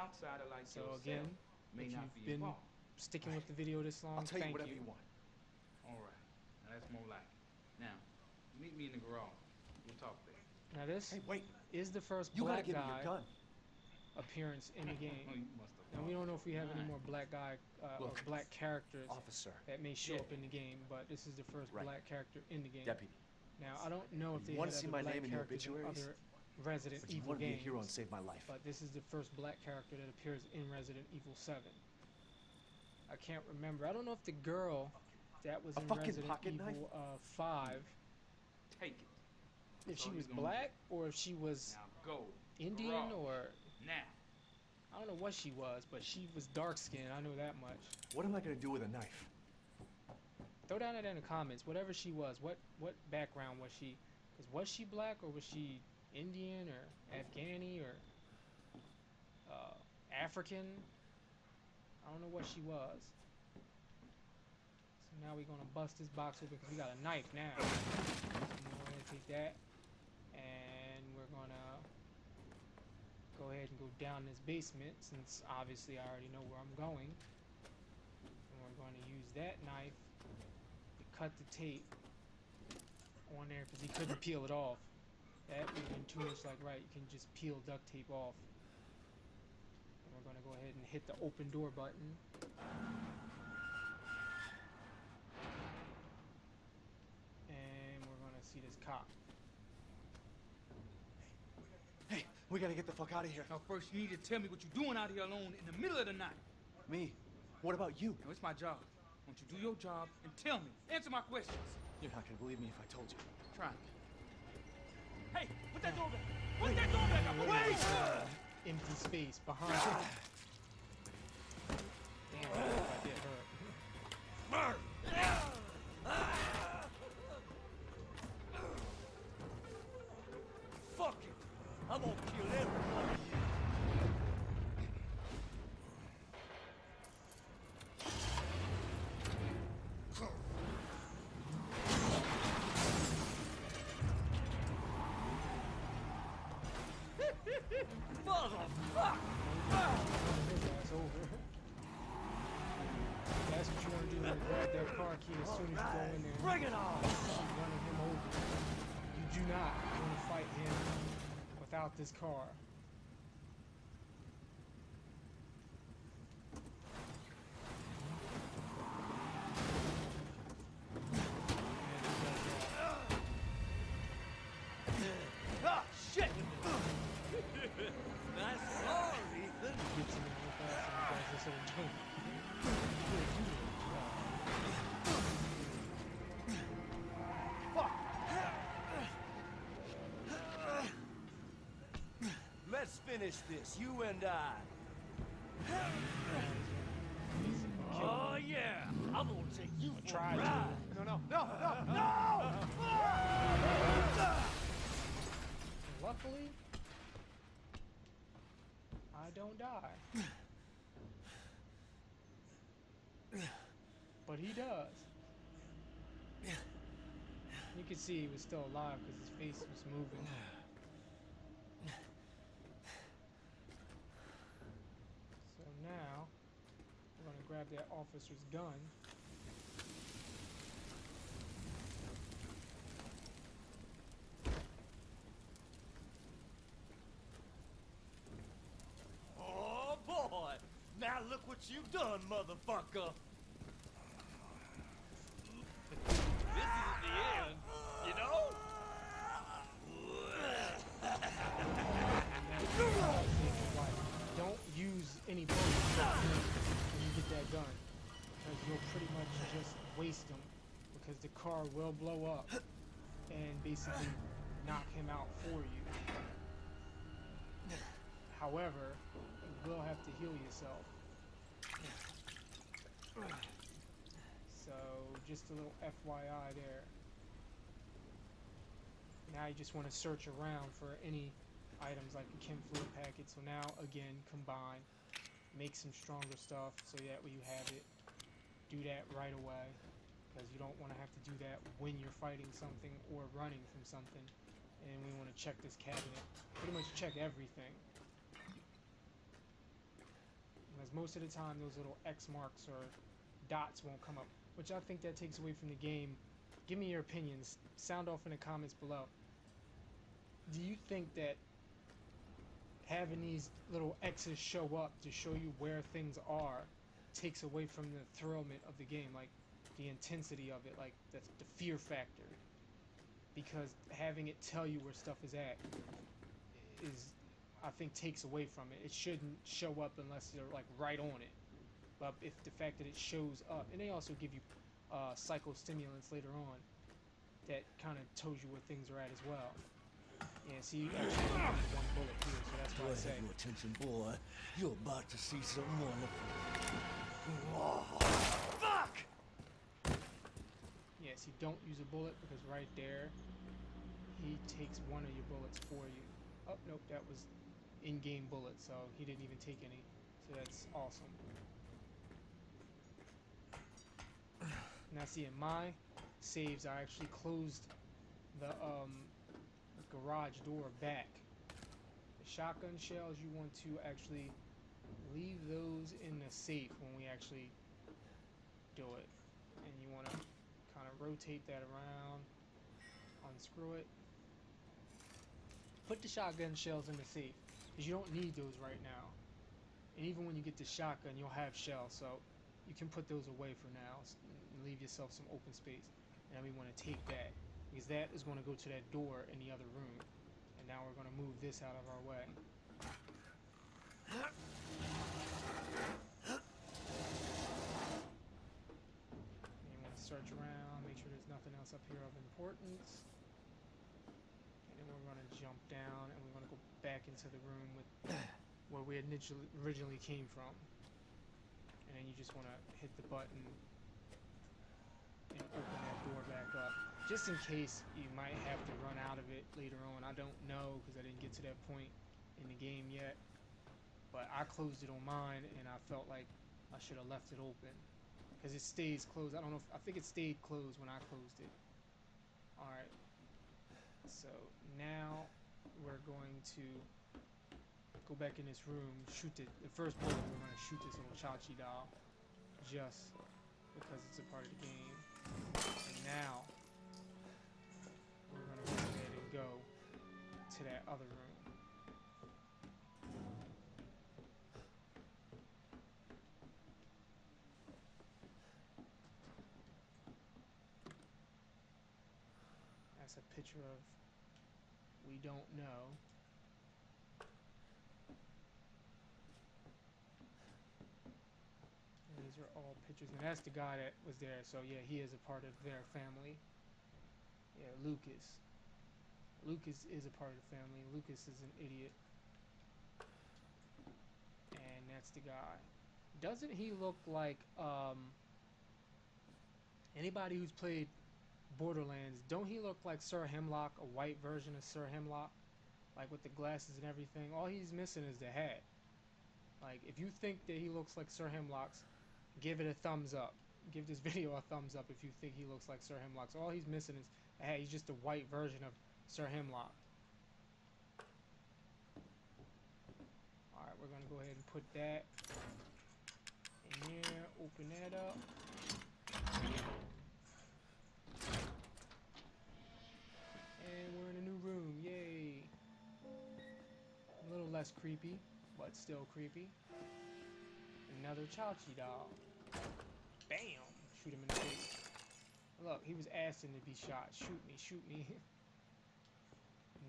Speaker 11: like
Speaker 1: So again, if you've been sticking with the video this long,
Speaker 4: I'll tell you
Speaker 1: thank
Speaker 4: whatever
Speaker 1: you.
Speaker 4: you want.
Speaker 11: All right. Now that's more like it. Now, meet me in the garage. We'll talk there.
Speaker 1: Now this
Speaker 4: Hey, wait.
Speaker 1: is the first
Speaker 4: You gotta
Speaker 1: black
Speaker 4: give
Speaker 1: guy
Speaker 4: your gun.
Speaker 1: appearance in the
Speaker 11: Oh,
Speaker 1: game.
Speaker 11: you
Speaker 1: And we don't know if we have any more black guy uh, or black characters
Speaker 4: Officer.
Speaker 1: that may show
Speaker 11: Yeah.
Speaker 1: up in the game, but this is the first
Speaker 4: Right.
Speaker 1: black character in the game.
Speaker 4: Deputy.
Speaker 1: Now I don't know if
Speaker 4: You
Speaker 1: they
Speaker 4: wanna see my name in your
Speaker 1: characters in
Speaker 4: obituaries?
Speaker 1: other Resident
Speaker 4: But you
Speaker 1: Evil
Speaker 4: want to be a hero and save my life.
Speaker 1: but this is the first black character that appears in Resident Evil 7. I can't remember. I don't know if the girl that was
Speaker 4: A
Speaker 1: in
Speaker 4: fucking
Speaker 1: Resident
Speaker 4: pocket
Speaker 1: Evil
Speaker 4: knife?
Speaker 1: uh, 5,
Speaker 11: Take it.
Speaker 1: if
Speaker 11: That's
Speaker 1: she was
Speaker 11: you gonna do.
Speaker 1: black or if she was
Speaker 11: Now go.
Speaker 1: Indian
Speaker 11: Garage.
Speaker 1: or
Speaker 11: Now.
Speaker 1: I don't know what she was, but she was dark skinned. I know that much.
Speaker 4: What am I gonna do with a knife?
Speaker 1: Throw down that in the comments. Whatever she was, what what background was she? Cause was she black or was she Indian or Afghani or uh, African? I don't know what she was. Now we're gonna bust this box open because we got a knife now. We're gonna take that and we're gonna go ahead and go down this basement since obviously I already know where I'm going. And we're going to use that knife to cut the tape on there because he couldn't peel it off. That would have been too much like right. You can just peel duct tape off. And we're going to go ahead and hit the open door button. And we're going to see this cop.
Speaker 4: We gotta get the fuck out of here.
Speaker 11: Now, first, you need to tell me what you're doing out here alone in the middle of the night.
Speaker 4: Me? What about you?
Speaker 11: Now, it's my job. Won't you do your job and tell me? Answer my questions.
Speaker 4: You're not gonna believe me if I told you.
Speaker 11: Try me. Hey, put that door back. Put that door back. I'm wait.
Speaker 1: Empty space behind him. Damn, I did hurt.
Speaker 10: Fuck
Speaker 1: this car.
Speaker 10: Finish this, you and I. Oh yeah, I'm gonna take you for
Speaker 1: Try
Speaker 10: a
Speaker 1: to.
Speaker 10: ride.
Speaker 4: No, no, no, no, no!
Speaker 1: Luckily, I don't die. But he does. You can see he was still alive because his face was moving. So now, we're gonna grab that officer's gun.
Speaker 10: Oh boy! Now look what you've done, motherfucker! This isn't the end, you know?
Speaker 1: Don't use any bullets when you get that gun, because you'll pretty much just waste them, because the car will blow up and basically knock him out for you. However, you will have to heal yourself. So, just a little FYI there. Now you just want to search around for any items like a chem fluid packet. So now, again, combine, make some stronger stuff so that way you have it. Do that right away because you don't want to have to do that when you're fighting something or running from something. And we want to check this cabinet. Pretty much check everything. Because most of the time those little X marks or dots won't come up. Which I think that takes away from the game. Give me your opinions. Sound off in the comments below. Do you think that having these little X's show up to show you where things are takes away from the thrillment of the game, like the intensity of it, like the, the fear factor. Because having it tell you where stuff is at is, I think, takes away from it. It shouldn't show up unless you're like right on it. But if the fact that it shows up, and they also give you uh, psychostimulants later on that kind of tells you where things are at as well. Yeah, see, you actually one bullet here, so that's why I say.
Speaker 10: your attention, boy. You're about to see something wonderful. Oh, fuck!
Speaker 1: Yeah, see, don't use a bullet because right there, he takes one of your bullets for you. Oh, nope, that was in-game bullet, so he didn't even take any. So that's awesome. Now see, in my saves, I actually closed the um, garage door back. The shotgun shells, you want to actually leave those in the safe when we actually do it. And you want to kind of rotate that around, unscrew it. Put the shotgun shells in the safe, because you don't need those right now. And even when you get the shotgun, you'll have shells, so you can put those away for now and leave yourself some open space. And we want to take that, because that is going to go to that door in the other room. And now we're gonna move this out of our way. And want to search around, make sure there's nothing else up here of importance. And then we're gonna jump down and we're gonna go back into the room with where we originally came from. And then you just wanna hit the button and open that door back up. Just in case you might have to run out of it later on. I don't know because I didn't get to that point in the game yet. But I closed it on mine and I felt like I should have left it open. Because it stays closed. I don't know if, I think it stayed closed when I closed it. Alright. So now we're going to go back in this room, shoot. The first bullet, we're going to shoot this little Chachi doll. Just because it's a part of the game. And now, we're going to go ahead and go to that other room. That's a picture of we don't know. And are all pictures, and that's the guy that was there. So yeah, he is a part of their family. Yeah, Lucas. Lucas is a part of the family. Lucas is an idiot. And that's the guy. Doesn't he look like um anybody who's played Borderlands, don't he look like Sir Hemlock, a white version of Sir Hemlock? Like with the glasses and everything. All he's missing is the hat. Like if you think that he looks like Sir Hemlock's, give it a thumbs up. Give this video a thumbs up if you think he looks like Sir Hemlock's. All he's missing is hat. He's just a white version of Sir Hemlock. Alright, we're gonna go ahead and put that in there, open that up. And we're in a new room, yay! A little less creepy, but still creepy. Another Chachi doll. Bam! Shoot him in the face. Look, he was asking to be shot. Shoot me, shoot me.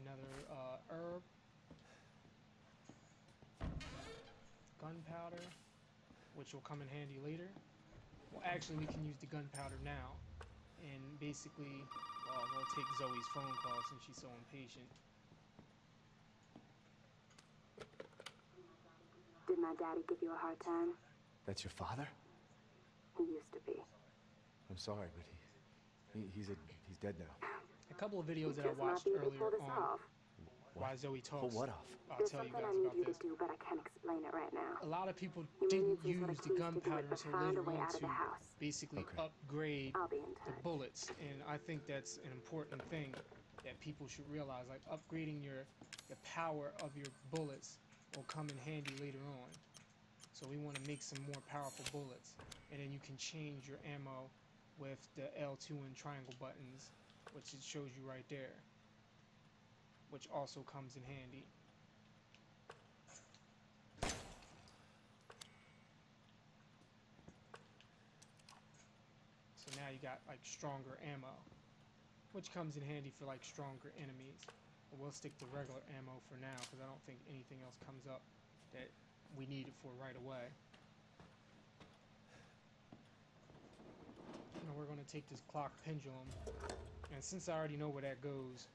Speaker 1: Another uh, herb. Gunpowder, which will come in handy later. Well, actually, we can use the gunpowder now. And basically, well, we'll take Zoe's phone call since she's so impatient.
Speaker 7: Did my daddy give you a hard time?
Speaker 4: That's your father?
Speaker 7: He used to be.
Speaker 4: I'm sorry, but he, he he's a he's dead now.
Speaker 1: A couple of videos that I watched
Speaker 7: be able pull
Speaker 1: earlier
Speaker 7: this
Speaker 1: on
Speaker 7: off.
Speaker 1: why Zoe
Speaker 4: Pull
Speaker 1: talks.
Speaker 4: what off?
Speaker 1: I'll
Speaker 7: There's
Speaker 1: tell you
Speaker 7: something
Speaker 1: guys
Speaker 7: I need
Speaker 1: about
Speaker 7: you
Speaker 1: this.
Speaker 7: to do, but I can't explain it right now.
Speaker 1: A lot of people
Speaker 7: You
Speaker 1: didn't
Speaker 7: need some sort
Speaker 1: use the
Speaker 7: keys to do it,
Speaker 1: gunpowder until later on to basically
Speaker 4: Okay.
Speaker 1: upgrade
Speaker 7: I'll be in
Speaker 1: the bullets, and I think that's an important thing that people should realize. Like upgrading your the power of your bullets will come in handy later on. So we want to make some more powerful bullets, and then you can change your ammo with the L2 and triangle buttons, which it shows you right there, which also comes in handy. So now you got like stronger ammo, which comes in handy for like stronger enemies. But we'll stick to regular ammo for now because I don't think anything else comes up that we need it for right away. Now we're going to take this clock pendulum, and since I already know where that goes,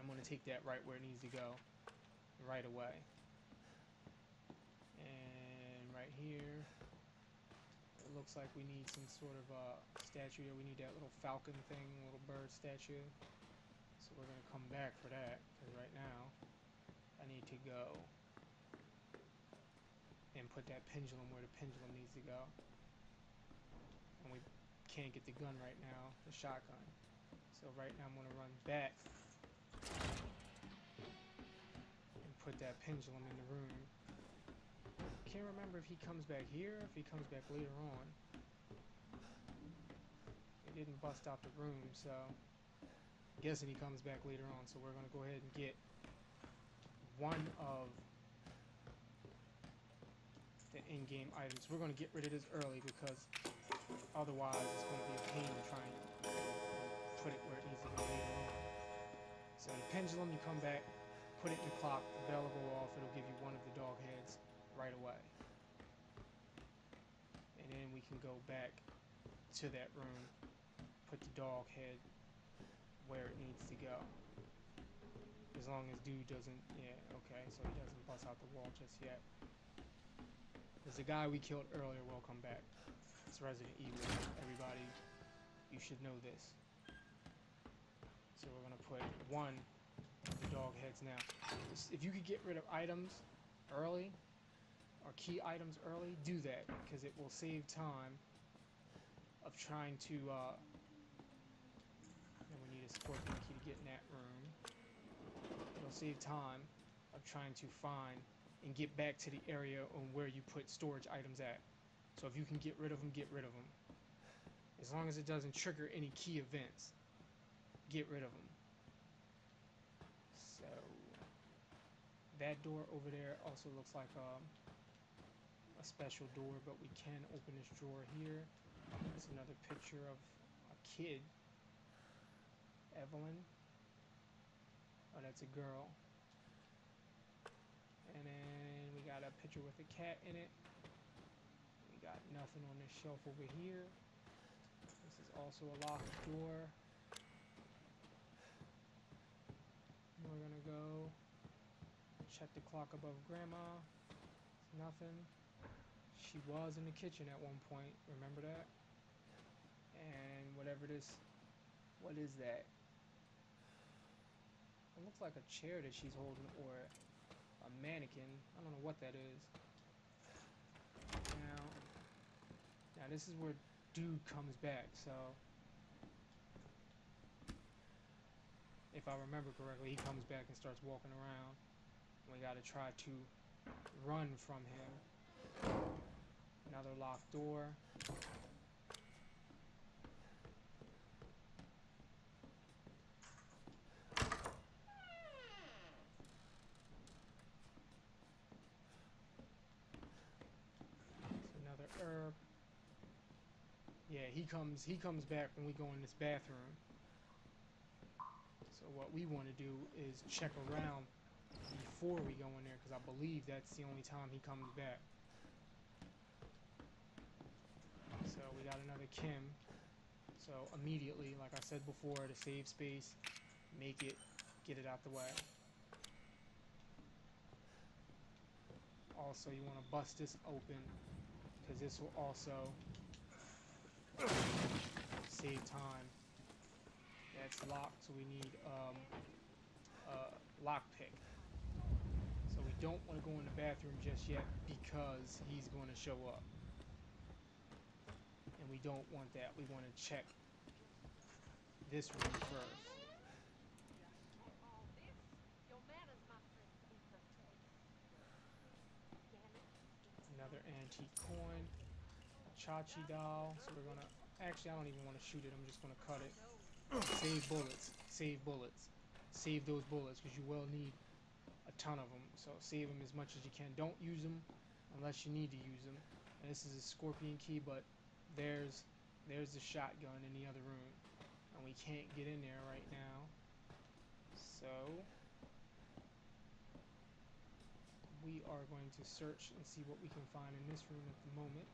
Speaker 1: I'm going to take that right where it needs to go, right away. And right here, it looks like we need some sort of uh, statue. We need that little falcon thing, little bird statue. So we're going to come back for that, because right now, I need to go and put that pendulum where the pendulum needs to go. And we can't get the gun right now, the shotgun. So right now I'm going to run back and put that pendulum in the room. Can't remember if he comes back here if he comes back later on. It didn't bust out the room, so I'm guessing he comes back later on. So we're going to go ahead and get one of the in-game items. We're going to get rid of this early because otherwise it's going to be a pain to try and put it where it needs to go later on. So the pendulum, you come back, put it in the clock, the bell will go off, it'll give you one of the dog heads right away. And then we can go back to that room, put the dog head where it needs to go. As long as dude doesn't, yeah, okay, so he doesn't bust out the wall just yet. There's a guy we killed earlier will come back. It's Resident Evil. Everybody, you should know this. So we're gonna put one of the dog heads now. If you could get rid of items early, or key items early, do that because it will save time of trying to. Uh, and we need a scorpion key to get in that room. It'll save time of trying to find and get back to the area on where you put storage items at. So if you can get rid of them, get rid of them. As long as it doesn't trigger any key events, get rid of them. So that door over there also looks like um, a special door, but we can open this drawer here. There's another picture of a kid, Evelyn. Oh, that's a girl. And then we got a picture with a cat in it. We got nothing on this shelf over here. This is also a locked door. We're gonna go check the clock above grandma. It's nothing. She was in the kitchen at one point, remember that? And whatever this, what is that? It looks like a chair that she's holding or a mannequin. I don't know what that is. Now, now this is where dude comes back, so if I remember correctly, he comes back and starts walking around. We gotta try to run from him. Another locked door. another herb. Yeah, he comes he comes back when we go in this bathroom. So what we want to do is check around before we go in there because I believe that's the only time he comes back. So we got another chem. So immediately, like I said before, to save space, make it, get it out the way. Also, you want to bust this open because this will also save time. That's locked, so we need um, a lockpick. So we don't want to go in the bathroom just yet because he's going to show up. And we don't want that. We want to check this room first. Another antique coin. Chachi doll. So we're gonna actually I don't even want to shoot it, I'm just gonna cut it. Save bullets. Save bullets. Save those bullets because you will need a ton of them. So save them as much as you can. Don't use them unless you need to use them. And this is a scorpion key, but there's there's the shotgun in the other room. And we can't get in there right now. So we are going to search and see what we can find in this room at the moment.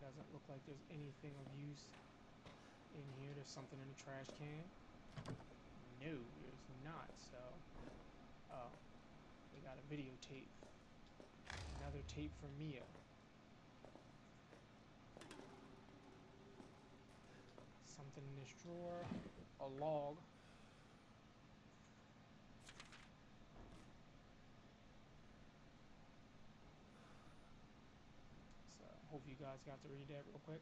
Speaker 1: Doesn't look like there's anything of use in here. There's something in the trash can. No, there's not, so... Oh, we got a videotape. Another tape from Mia. Something in this drawer. A log. So, hope you guys got to read that real quick.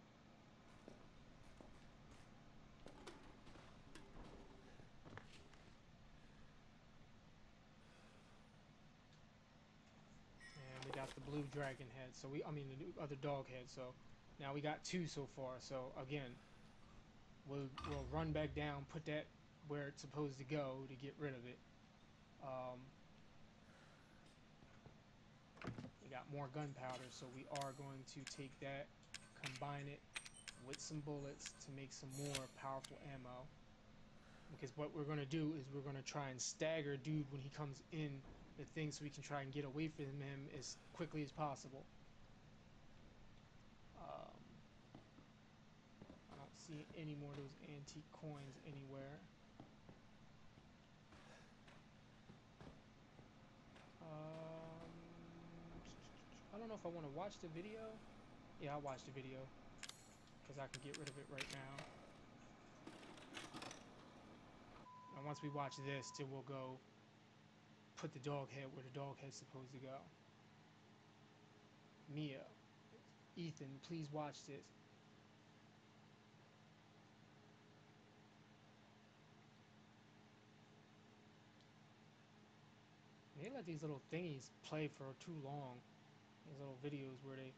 Speaker 1: And we got the blue dragon head. So we, I mean, the other dog head. So now we got two so far. So again, we'll we'll run back down, put that where it's supposed to go to get rid of it. Um, we got more gunpowder, so we are going to take that, combine it with some bullets to make some more powerful ammo. Because what we're gonna do is we're gonna try and stagger dude when he comes in the thing so we can try and get away from him as quickly as possible. Um, I don't see any more of those antique coins anywhere. Um, I don't know if I want to watch the video. Yeah, I'll watch the video. Because I can get rid of it right now. And once we watch this, then we'll go put the dog head where the dog head's supposed to go. Mia, Ethan, please watch this. They let these little thingies play for too long. These little videos where they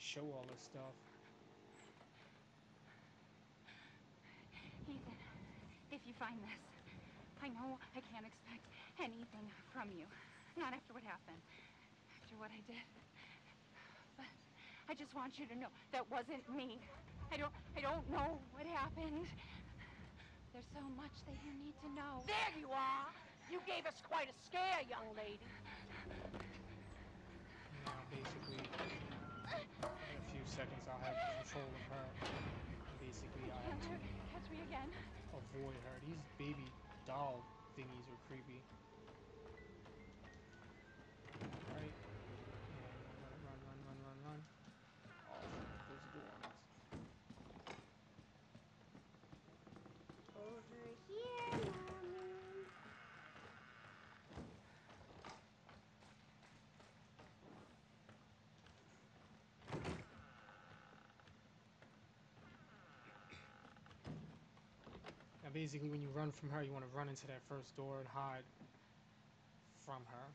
Speaker 1: show all this stuff.
Speaker 3: Ethan, if you find this, I know I can't expect anything from you. Not after what happened. After what I did. But I just want you to know that wasn't me. I don't I don't know what happened. There's so much that you need to know.
Speaker 9: There you are! You gave us quite a scare, young lady.
Speaker 1: Now, basically, in a few seconds, I'll have control of her. Basically, I have to
Speaker 3: catch me again.
Speaker 1: avoid her. These baby doll thingies are creepy. Right? And run, run, run, run, run, run. Off those doors.
Speaker 7: Over here, Mama.
Speaker 1: Now, basically, when you run from her, you want to run into that first door and hide from her.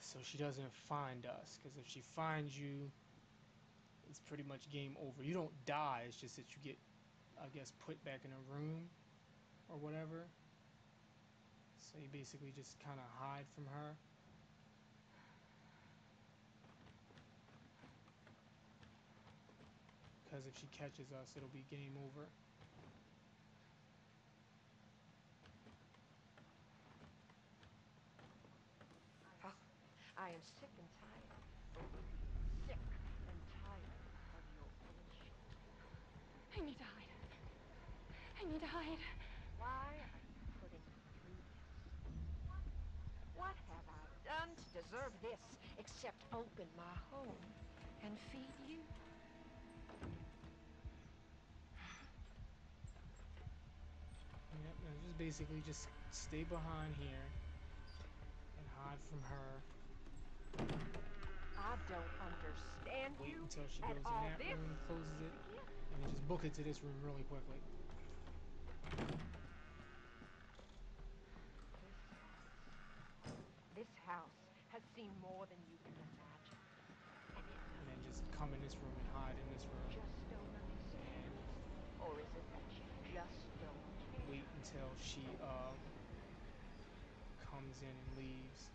Speaker 1: So she doesn't find us. Because if she finds you, it's pretty much game over. You don't die, it's just that you get, I guess, put back in a room or whatever. So you basically just kind of hide from her. Because if she catches us, it'll be game over.
Speaker 9: Oh, I am sick and tired. Sick and tired of your bullshit.
Speaker 3: I need to hide. I need to hide.
Speaker 9: Why are you putting me through this? What have I done to deserve this except open my home and feed you?
Speaker 1: Yep, and just basically just stay behind here and hide from her.
Speaker 9: I don't understand
Speaker 1: Wait
Speaker 9: you
Speaker 1: until she goes in that
Speaker 9: this.
Speaker 1: room, closes it, and then just book it to this room really quickly.
Speaker 9: This house has seen more than you can imagine. And
Speaker 1: And then just come in this room and hide in this room.
Speaker 9: just don't understand. Or is it that you just don't care?
Speaker 1: Wait until she uh, comes in and leaves.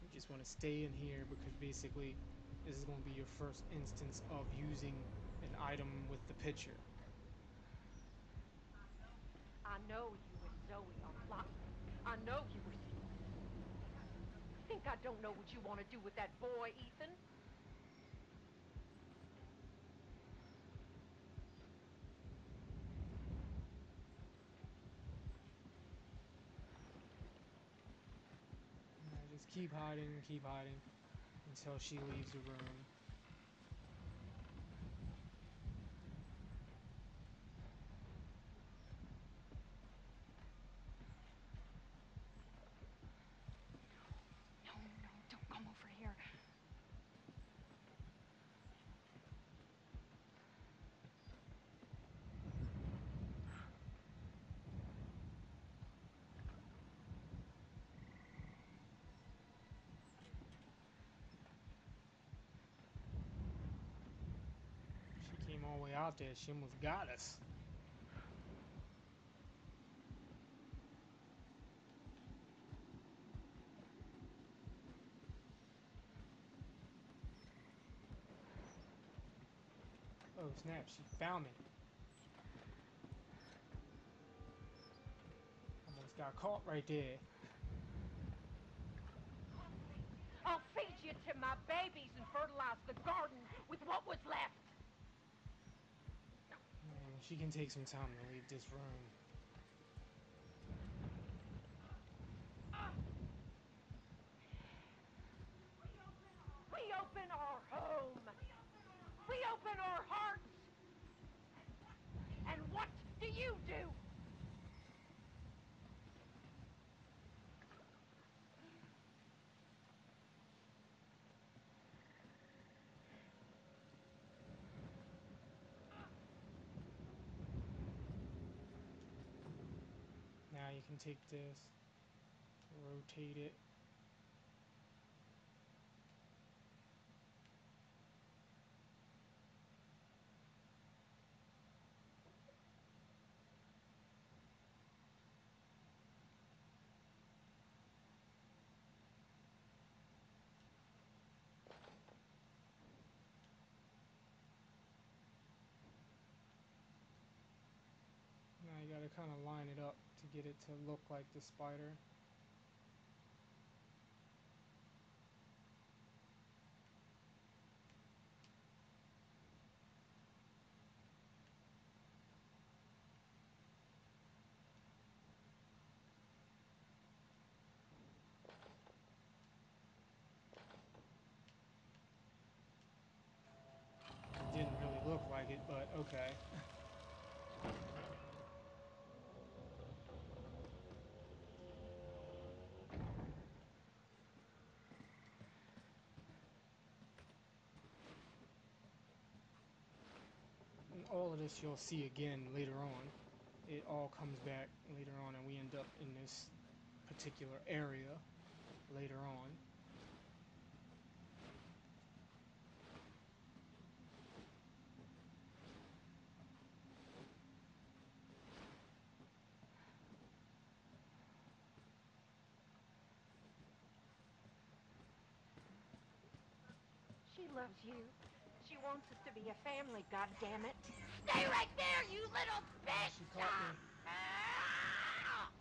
Speaker 1: You just want to stay in here because basically this is going to be your first instance of using an item with the picture.
Speaker 9: I know you and Zoe are plotting. I know you were. Think I don't know what you want to do with that boy, Ethan?
Speaker 1: Yeah, just keep hiding, keep hiding until she leaves the room.
Speaker 3: No, no, don't come over here.
Speaker 1: She came all the way out there. She almost got us. Oh snap, she found me. Almost got caught right there.
Speaker 9: I'll feed you to my babies and fertilize the garden with what was left.
Speaker 1: She can take some time to leave this room.
Speaker 9: We open our home. We open our hearts. And what do you do?
Speaker 1: Now you can take this, rotate it. Gotta kind of line it up to get it to look like the spider. Didn't really look like it, but okay. all of this you'll see again later on. It all comes back later on, and we end up in this particular area later on.
Speaker 9: She loves you. Wants us to be a family, God damn it. Stay right there, you little bitch!
Speaker 1: She caught me. Ah!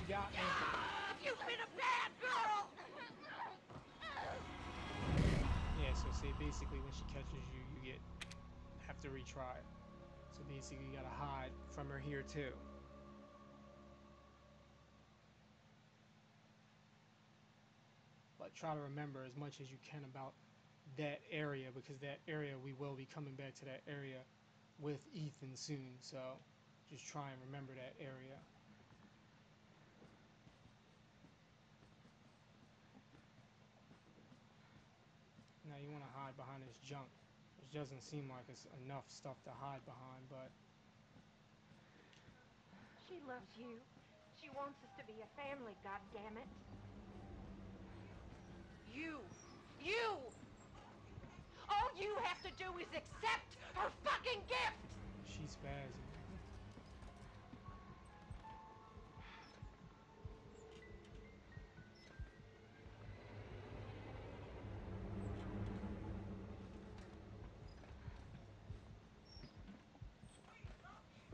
Speaker 1: She got me.
Speaker 9: Ah, you've been a bad girl!
Speaker 1: Yeah, so say basically when she catches you, you get have to retry. So basically you gotta hide from her here too. But try to remember as much as you can about that area because that area we will be coming back to that area with Ethan soon. So just try and remember that area. Now you want to hide behind this junk, which doesn't seem like it's enough stuff to hide behind, but
Speaker 9: She loves you. She wants us to be a family, God damn it. You! You! All you have to do is accept her fucking gift!
Speaker 1: she's spazzing.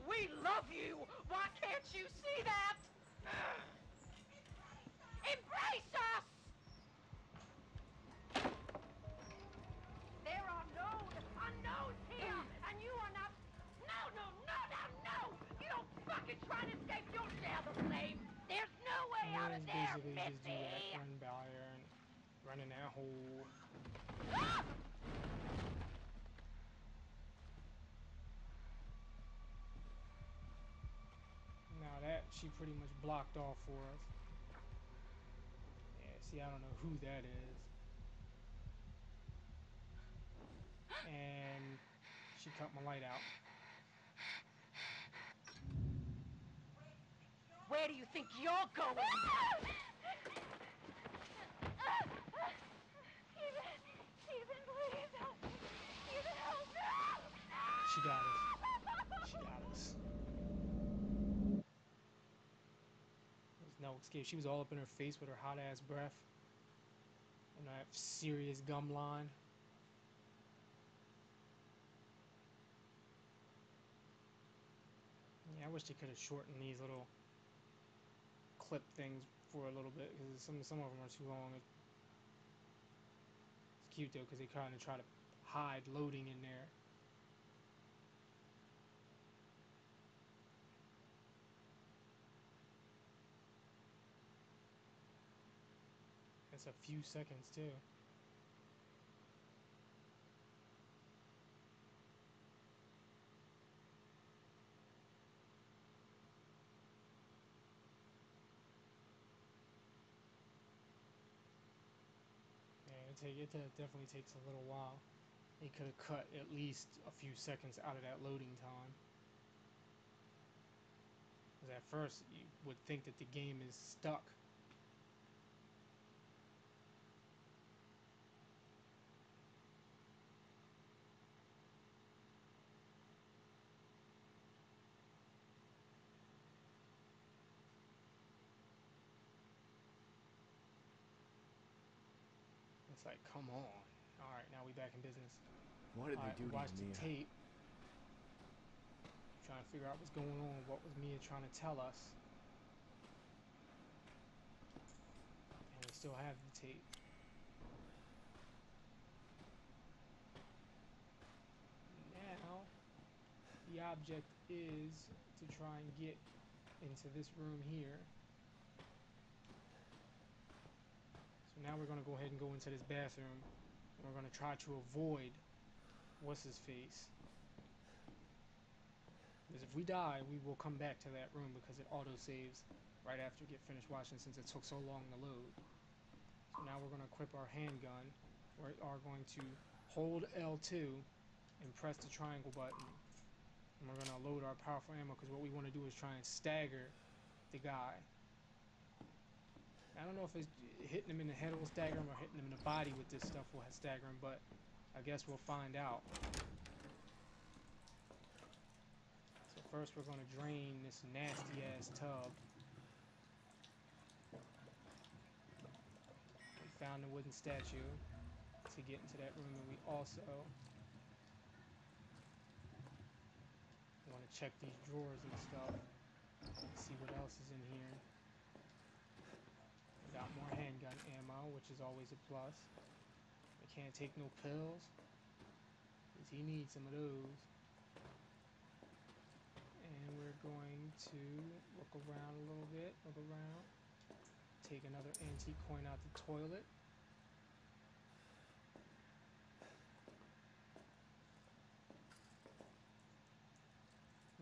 Speaker 9: We love you! Why can't you see that? Fucking try to escape. You'll share the blame. There's no way out of there,
Speaker 1: basically just do
Speaker 9: Missy.
Speaker 1: run by and run in that hole.
Speaker 9: Ah!
Speaker 1: Now that she pretty much blocked off for us. Yeah, see, I don't know who that is. And she cut my light out.
Speaker 9: Where do you think you're going? Stephen, Stephen, please help me. Stephen, help me.
Speaker 1: She got us. She got us. There's no escape. She was all up in her face with her hot ass breath. And that serious gum line. Yeah, I wish they could have shortened these little clip things for a little bit because some some of them are too long. It's cute though because they kind of try to hide loading in there. It's a few seconds too. Take, it definitely takes a little while. They could have cut at least a few seconds out of that loading time. Because at first you would think that the game is stuck. It's like, come on. Alright, now we back in business.
Speaker 4: What did they do to
Speaker 1: watch
Speaker 4: you,
Speaker 1: the tape. Trying to figure out what's going on. What was Mia trying to tell us? And we still have the tape. Now, the object is to try and get into this room here. So now we're going to go ahead and go into this bathroom. We're going to try to avoid what's his face. Because if we die, we will come back to that room because it auto saves right after we get finished watching since it took so long to load. So now we're going to equip our handgun. We are going to hold L2 and press the triangle button. And we're going to load our powerful ammo because what we want to do is try and stagger the guy. I don't know if it's hitting him in the head will stagger him or hitting him in the body with this stuff will stagger him, but I guess we'll find out. So first we're going to drain this nasty ass tub. We found the wooden statue to get into that room and we also want to check these drawers and stuff. See what else is in here. Got more handgun ammo, which is always a plus. We can't take no pills. Because he needs some of those. And we're going to look around a little bit. Look around. Take another antique coin out the toilet.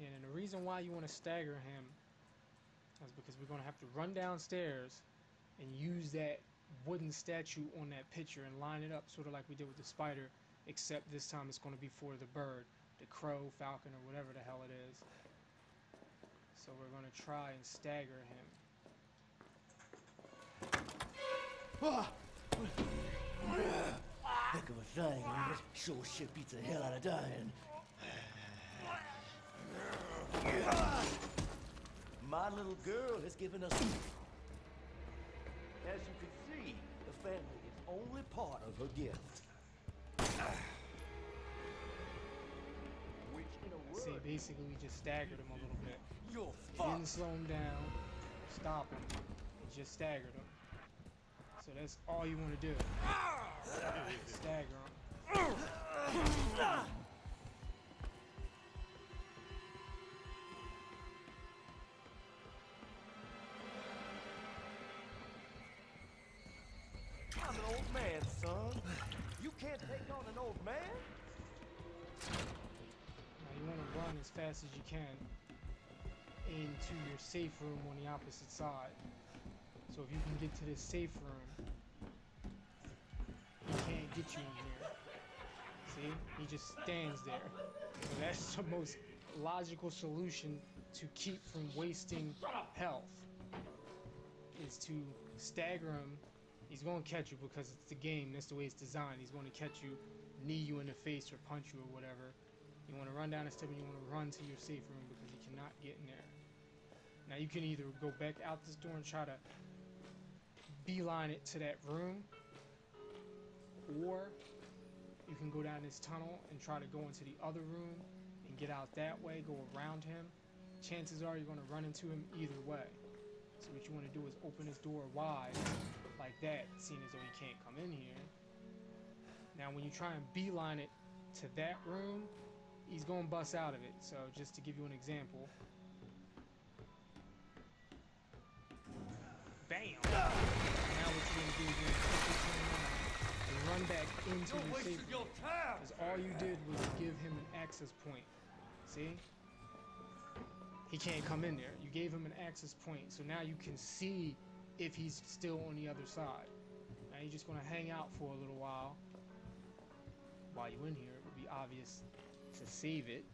Speaker 1: Yeah, and the reason why you want to stagger him is because we're going to have to run downstairs and use that wooden statue on that picture and line it up sort of like we did with the spider, except this time it's going to be for the bird, the crow, falcon, or whatever the hell it is. So we're going to try and stagger him.
Speaker 10: Heck of a thing? Sure shit beats the hell out of dying. My little girl has given us. As you can see, the family is only part of her gift. Which, in a
Speaker 1: See,
Speaker 10: word,
Speaker 1: basically we just staggered him a little bit.
Speaker 10: you're fucked.
Speaker 1: didn't slow him down, stop him. We just staggered him. So that's all you want to do. Ah! Stagger him.
Speaker 10: Ah! On an old man.
Speaker 1: Now you want to run as fast as you can into your safe room on the opposite side. So if you can get to this safe room, he can't get you in here. See? He just stands there. So that's the most logical solution to keep from wasting health. Is to stagger him. He's going to catch you because it's the game. That's the way it's designed. He's going to catch you, knee you in the face, or punch you, or whatever. You want to run down the step and you want to run to your safe room because he cannot get in there. Now you can either go back out this door and try to beeline it to that room, or you can go down this tunnel and try to go into the other room and get out that way, go around him, chances are you're going to run into him either way. So what you want to do is open his door wide, like that, seeing as though he can't come in here. Now when you try and beeline it to that room, he's going to bust out of it. So just to give you an example. Bam! Now what you're going to do is you're going to turn around and run back into
Speaker 10: You're wasting
Speaker 1: safe
Speaker 10: your time.
Speaker 1: Because all you did was give him an access point. See? He can't come in there. You gave him an access point, so now you can see if he's still on the other side. Now you're just gonna hang out for a little while. While you're in here, it would be obvious to save it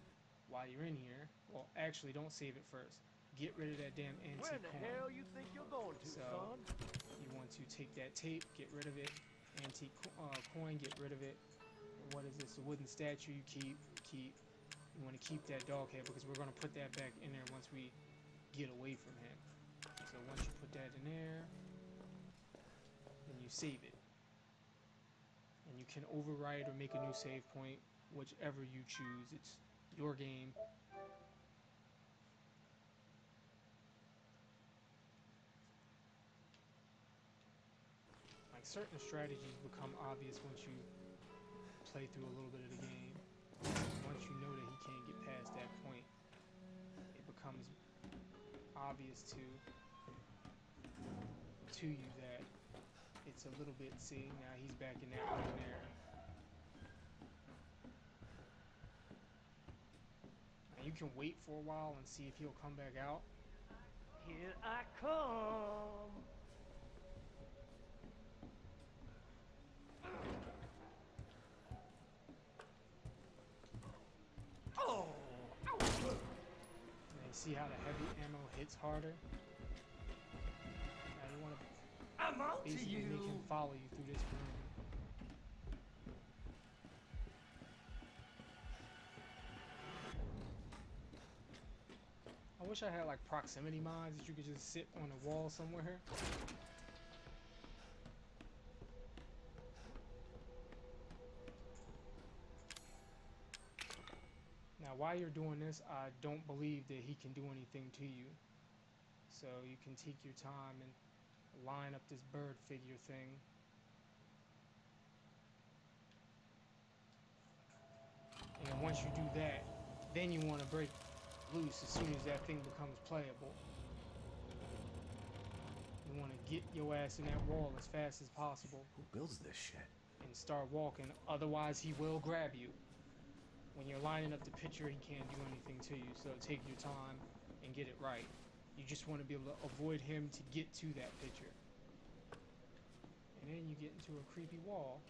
Speaker 1: while you're in here. Well, actually, don't save it first. Get rid of that damn antique
Speaker 10: Where the
Speaker 1: coin.
Speaker 10: hell you think you're going to,
Speaker 1: So,
Speaker 10: son?
Speaker 1: You want to take that tape, get rid of it. Antique co- uh, coin, get rid of it. What is this? A wooden statue you keep, keep. You want to keep that dog head because we're going to put that back in there once we get away from him. So once you put that in there, then you save it. And you can override or make a new save point, whichever you choose. It's your game. Like certain strategies become obvious once you play through a little bit of the game. Once you know that he can't get past that point, it becomes obvious to to you that it's a little bit. See, now he's back in that there. Now you can wait for a while and see if he'll come back out.
Speaker 10: Here I come. Oh!
Speaker 1: And you see how the heavy ammo hits harder. Now you want to
Speaker 10: I'm out to
Speaker 1: basically make him follow you through this room. I wish I had like proximity mines that you could just sit on a wall somewhere. While you're doing this, I don't believe that he can do anything to you. So you can take your time and line up this bird figure thing. And once you do that, then you want to break loose as soon as that thing becomes playable. You want to get your ass in that wall as fast as possible
Speaker 4: Who builds this shit?
Speaker 1: and start walking, otherwise he will grab you. When you're lining up the pitcher, he can't do anything to you, so take your time and get it right. You just want to be able to avoid him to get to that pitcher. And then you get into a creepy wall.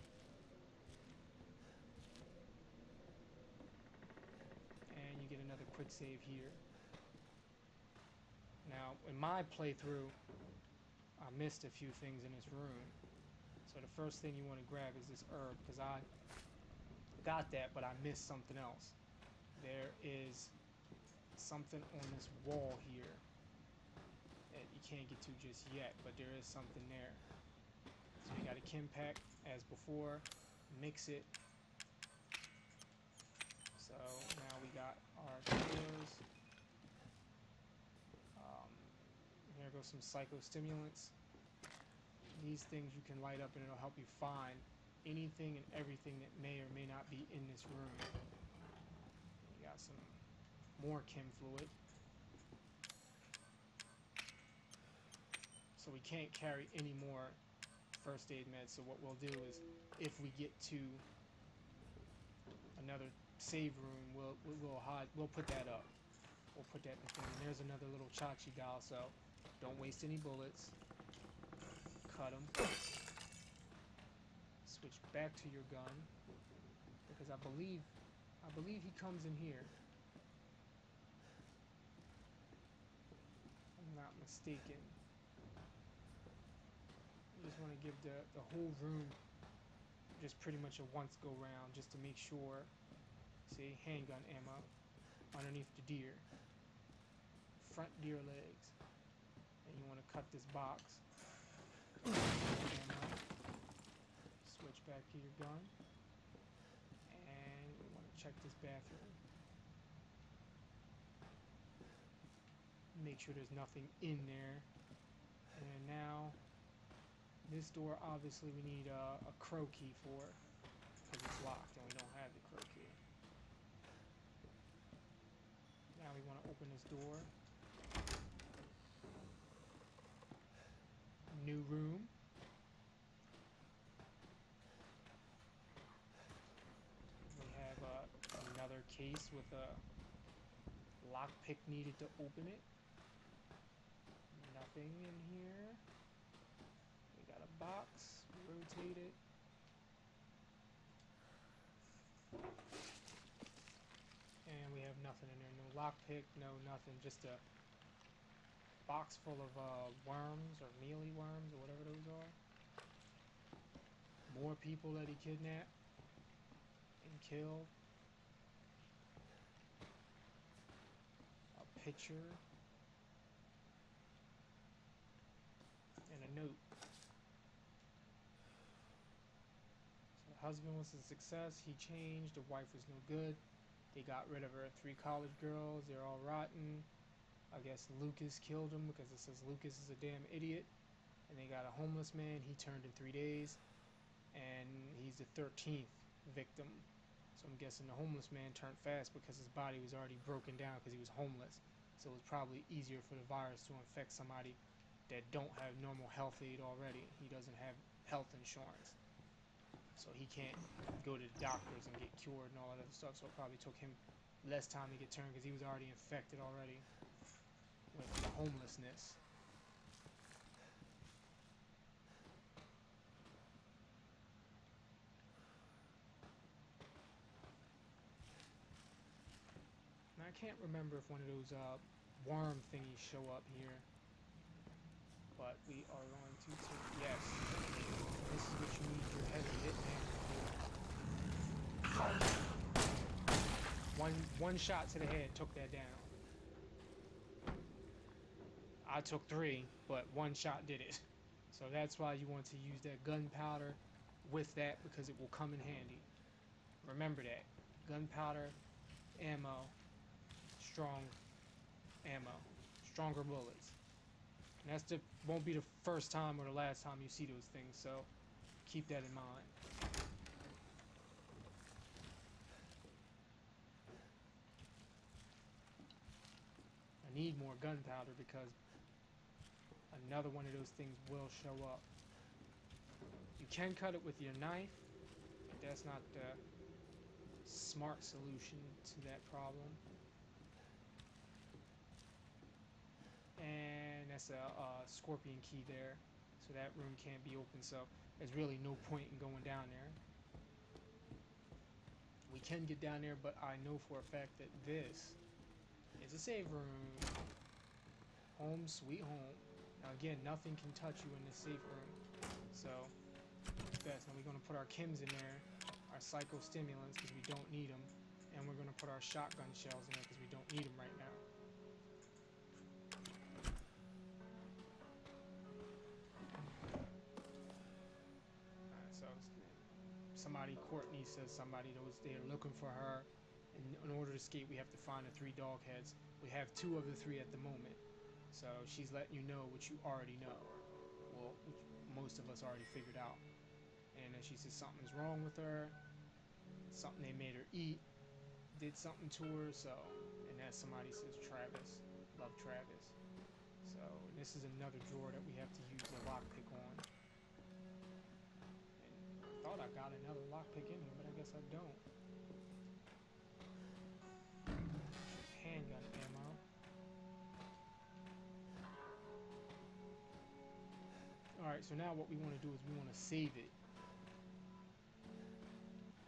Speaker 1: And you get another quick save here. Now, in my playthrough, I missed a few things in this room. So the first thing you want to grab is this herb, because I got that, but I missed something else. There is something on this wall here that you can't get to just yet, but there is something there. So you got a chem pack as before, mix it. So now we got our tools. Um, here goes some psychostimulants. These things you can light up and it'll help you find anything and everything that may or may not be in this room. We got some more chem fluid. So we can't carry any more first aid meds. So what we'll do is, if we get to another save room, we'll we- we'll hide. We'll put that up. We'll put that in the thing. There's another little Chachi doll. So don't waste any bullets. Cut them. Switch back to your gun because I believe I believe he comes in here. I'm not mistaken. Just want to give the, the whole room just pretty much a once go round just to make sure. See, handgun ammo underneath the deer. Front deer legs. And you want to cut this box. Back to your gun. And we want to check this bathroom. make sure there's nothing in there. And now, this door obviously we need a, a crow key for because it's locked and we don't have the crow key. Now we want to open this door. New room. We have uh, another case with a lockpick needed to open it. Nothing in here. We got a box. Rotate it. And we have nothing in there. No lockpick, no nothing. Just a box full of uh, worms or mealy worms or whatever those are. More people that he kidnapped and killed. Picture. And a note. So husband was a success. He changed. The wife was no good. They got rid of her three college girls. They're all rotten. I guess Lucas killed him because it says Lucas is a damn idiot. And they got a homeless man. He turned in three days. And he's the 13th victim. So I'm guessing the homeless man turned fast because his body was already broken down because he was homeless. So it was probably easier for the virus to infect somebody that don't have normal health aid already. He doesn't have health insurance. So he can't go to the doctors and get cured and all that other stuff. So it probably took him less time to get turned because he was already infected already with homelessness. Can't remember if one of those uh, worm thingies show up here. But we are going to take yes. This is what you need your heavy hitman. One one shot to the head took that down. I took three, but one shot did it. So that's why you want to use that gunpowder with that because it will come in handy. Remember that. Gunpowder, ammo, strong ammo, stronger bullets. And that's the won't be the first time or the last time you see those things, so keep that in mind. I need more gunpowder because another one of those things will show up. You can cut it with your knife, but that's not the smart solution to that problem. And that's a, a scorpion key there, so that room can't be open, so there's really no point in going down there. We can get down there, but I know for a fact that this is a save room. Home sweet home. Now again, nothing can touch you in this safe room. So, best. Now we're going to put our chems in there, our psychostimulants because we don't need them, and we're going to put our shotgun shells in there because we don't need them right now. Somebody, Courtney says somebody that was there looking for her. And in order to escape, we have to find the three dog heads. We have two of the three at the moment. So she's letting you know what you already know. Well, most of us already figured out. And then she says something's wrong with her. Something they made her eat. Did something to her. So, and that somebody says Travis. Love Travis. So, this is another drawer that we have to use the lockpick thought I got another lockpick in here, but I guess I don't. Handgun ammo. Alright, so now what we want to do is we want to save it.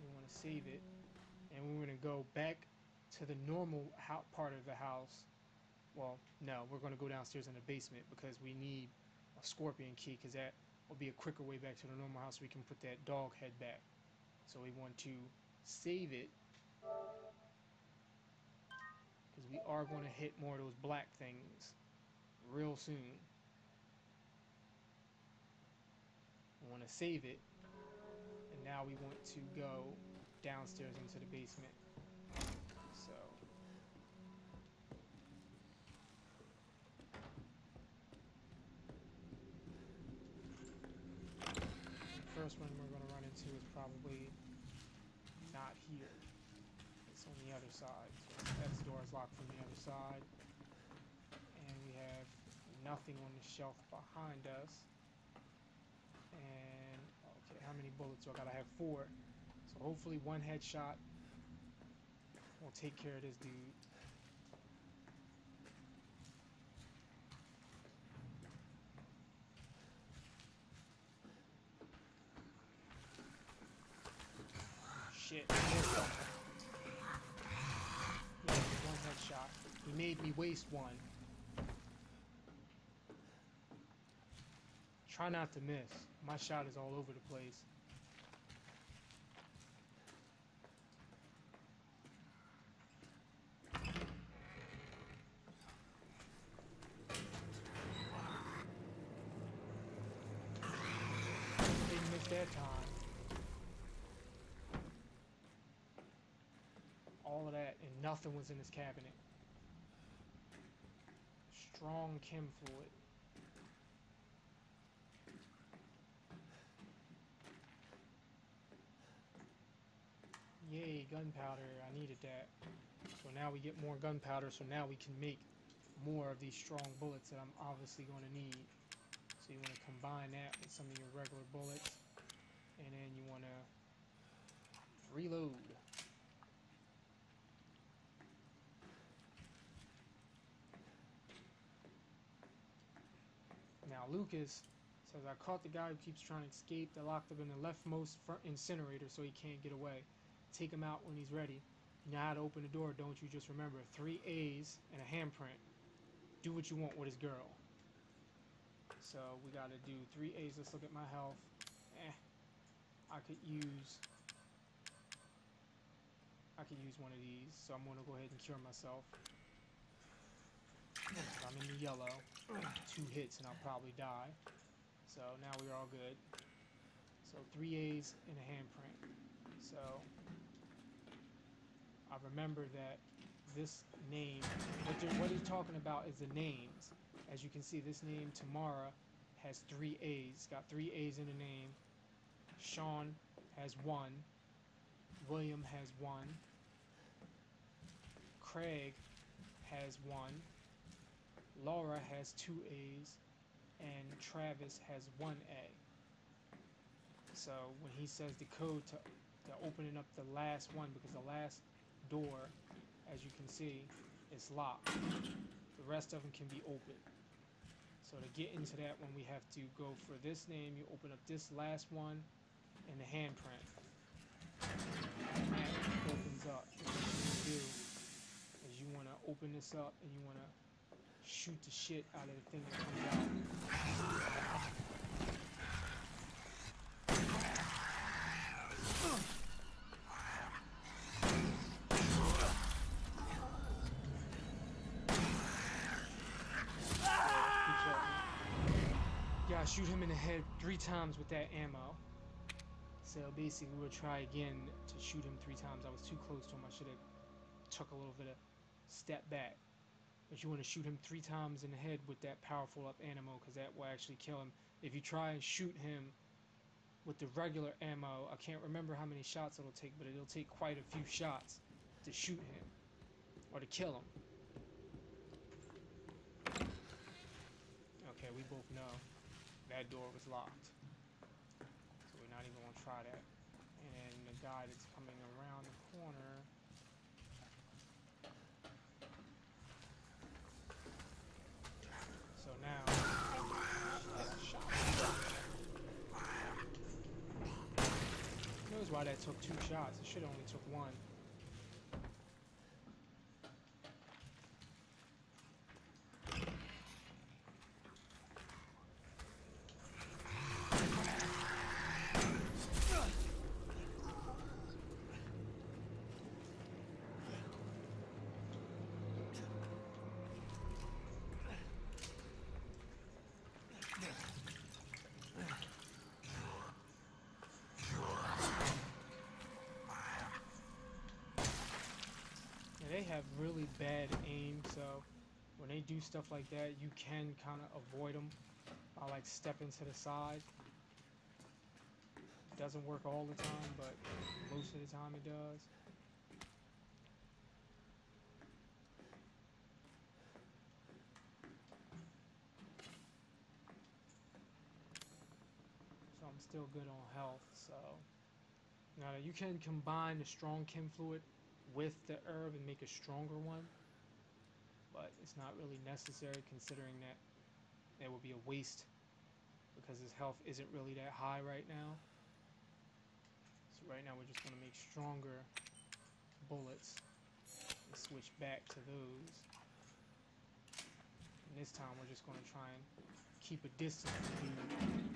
Speaker 1: We want to save it. And we're going to go back to the normal part of the house. Well, no, we're going to go downstairs in the basement because we need a scorpion key because that will be a quicker way back to the normal house. We can put that dog head back. So we want to save it because we are going to hit more of those black things real soon. We want to save it, and now we want to go downstairs into the basement. first one we're going to run into is probably not here. It's on the other side. So that's door is locked from the other side. And we have nothing on the shelf behind us. And, okay, how many bullets do I got? I have four. So hopefully one headshot will take care of this dude. Shit. Yeah, one headshot. He made me waste one. Try not to miss. My shot is all over the place. Didn't miss that time. All of that and nothing was in his cabinet. Strong chem fluid. Yay, gunpowder. I needed that. So now we get more gunpowder, so now we can make more of these strong bullets that I'm obviously going to need. So you want to combine that with some of your regular bullets. And then you want to reload. Now Lucas says, I caught the guy who keeps trying to escape. They locked him in the leftmost incinerator so he can't get away. Take him out when he's ready. You know how to open the door, don't you? Just remember, three A's and a handprint. Do what you want with his girl. So we gotta do three A's. Let's look at my health. Eh. I could use... I could use one of these. So I'm gonna go ahead and cure myself. I'm in the yellow. Two hits and I'll probably die. So now we're all good. So three A's and a handprint. So I remember that this name, what they're, what talking about is the names. As you can see, this name, Tamara, has three A's. Got three A's in the name. Sean has one. William has one. Craig has one. Laura has two A's. And Travis has one A. So when he says the code to, to opening up the last one, because the last door, as you can see, is locked. The rest of them can be opened. So to get into that one, we have to go for this name. You open up this last one and the handprint. And that opens up. What you do is you want to open this up and you want to shoot the shit out of the thing that comes out. Yeah, shoot him in the head three times with that ammo. So basically, we'll try again to shoot him three times. I was too close to him. I should have took a little bit of step back. But you want to shoot him three times in the head with that powerful up ammo, because that will actually kill him. If you try and shoot him with the regular ammo, I can't remember how many shots it'll take, but it'll take quite a few shots to shoot him or to kill him. Okay, we both know that door was locked. So we're not even gonna try that. And the guy that's coming around the corner. So now. Knows why that took two shots. It should only took one. have really bad aim, so when they do stuff like that, you can kind of avoid them by like stepping to the side. It doesn't work all the time, but most of the time it does. So I'm still good on health, so... Now you can combine the strong chem fluid with the herb and make a stronger one, but it's not really necessary considering that that would be a waste because his health isn't really that high right now. So right now we're just going to make stronger bullets and switch back to those. And this time we're just going to try and keep a distance from dude.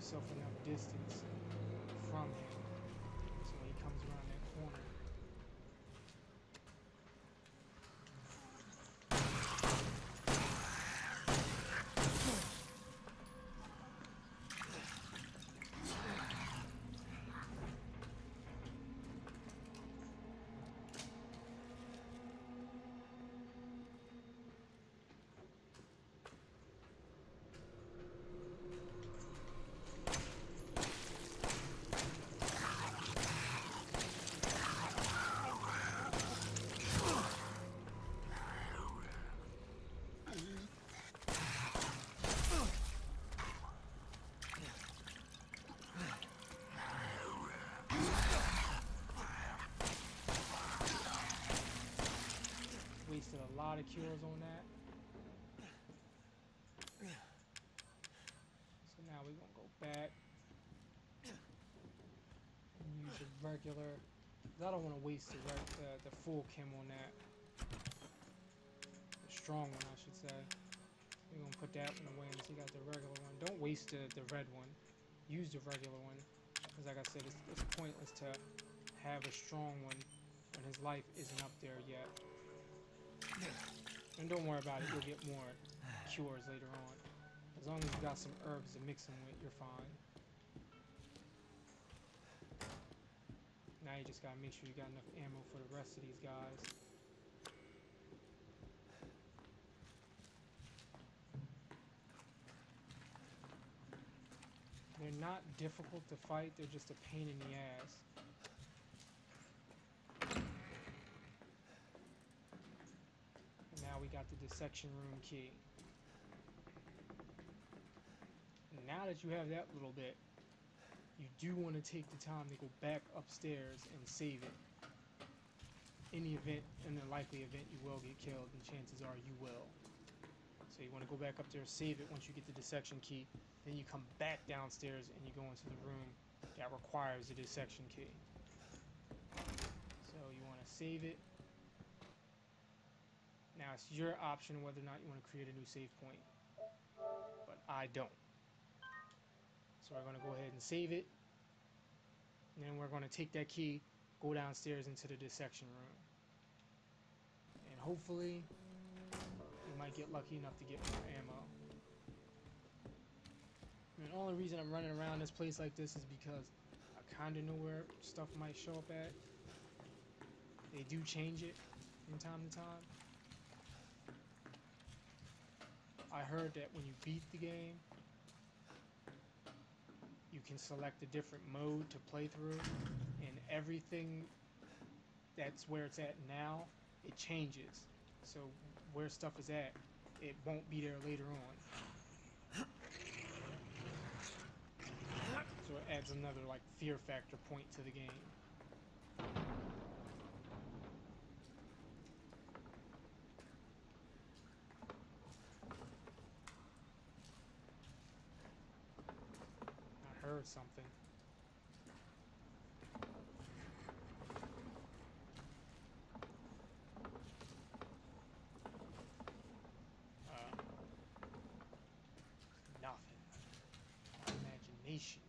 Speaker 1: yourself enough distance from him so when he comes around that corner wasted a lot of cures on that. So now we're gonna go back and use the regular. I don't want to waste the, the, uh, the full chem on that. The strong one, I should say. We're gonna put that one away unless you got the regular one. Don't waste the, the red one. Use the regular one. Because like I said, it's, it's pointless to have a strong one when his life isn't up there yet. And don't worry about it, you'll get more cures later on. As long as you got some herbs to mix them with, you're fine. Now you just gotta make sure you got enough ammo for the rest of these guys. They're not difficult to fight, they're just a pain in the ass. Now we got the dissection room key. Now that you have that little bit, you do want to take the time to go back upstairs and save it. In the event, in the likely event you will get killed, and chances are you will. So you want to go back up there, save it once you get the dissection key. Then you come back downstairs and you go into the room that requires the dissection key. So you want to save it, now it's your option whether or not you want to create a new save point. But I don't. So we're going to go ahead and save it. And then we're going to take that key, go downstairs into the dissection room. And hopefully, we might get lucky enough to get more ammo. And the only reason I'm running around this place like this is because I kind of know where stuff might show up at. They do change it from time to time. I heard that when you beat the game, you can select a different mode to play through, and everything that's where it's at now, it changes. So where stuff is at, it won't be there later on. So it adds another like fear factor point to the game. Heard something. Uh, nothing. Imagination.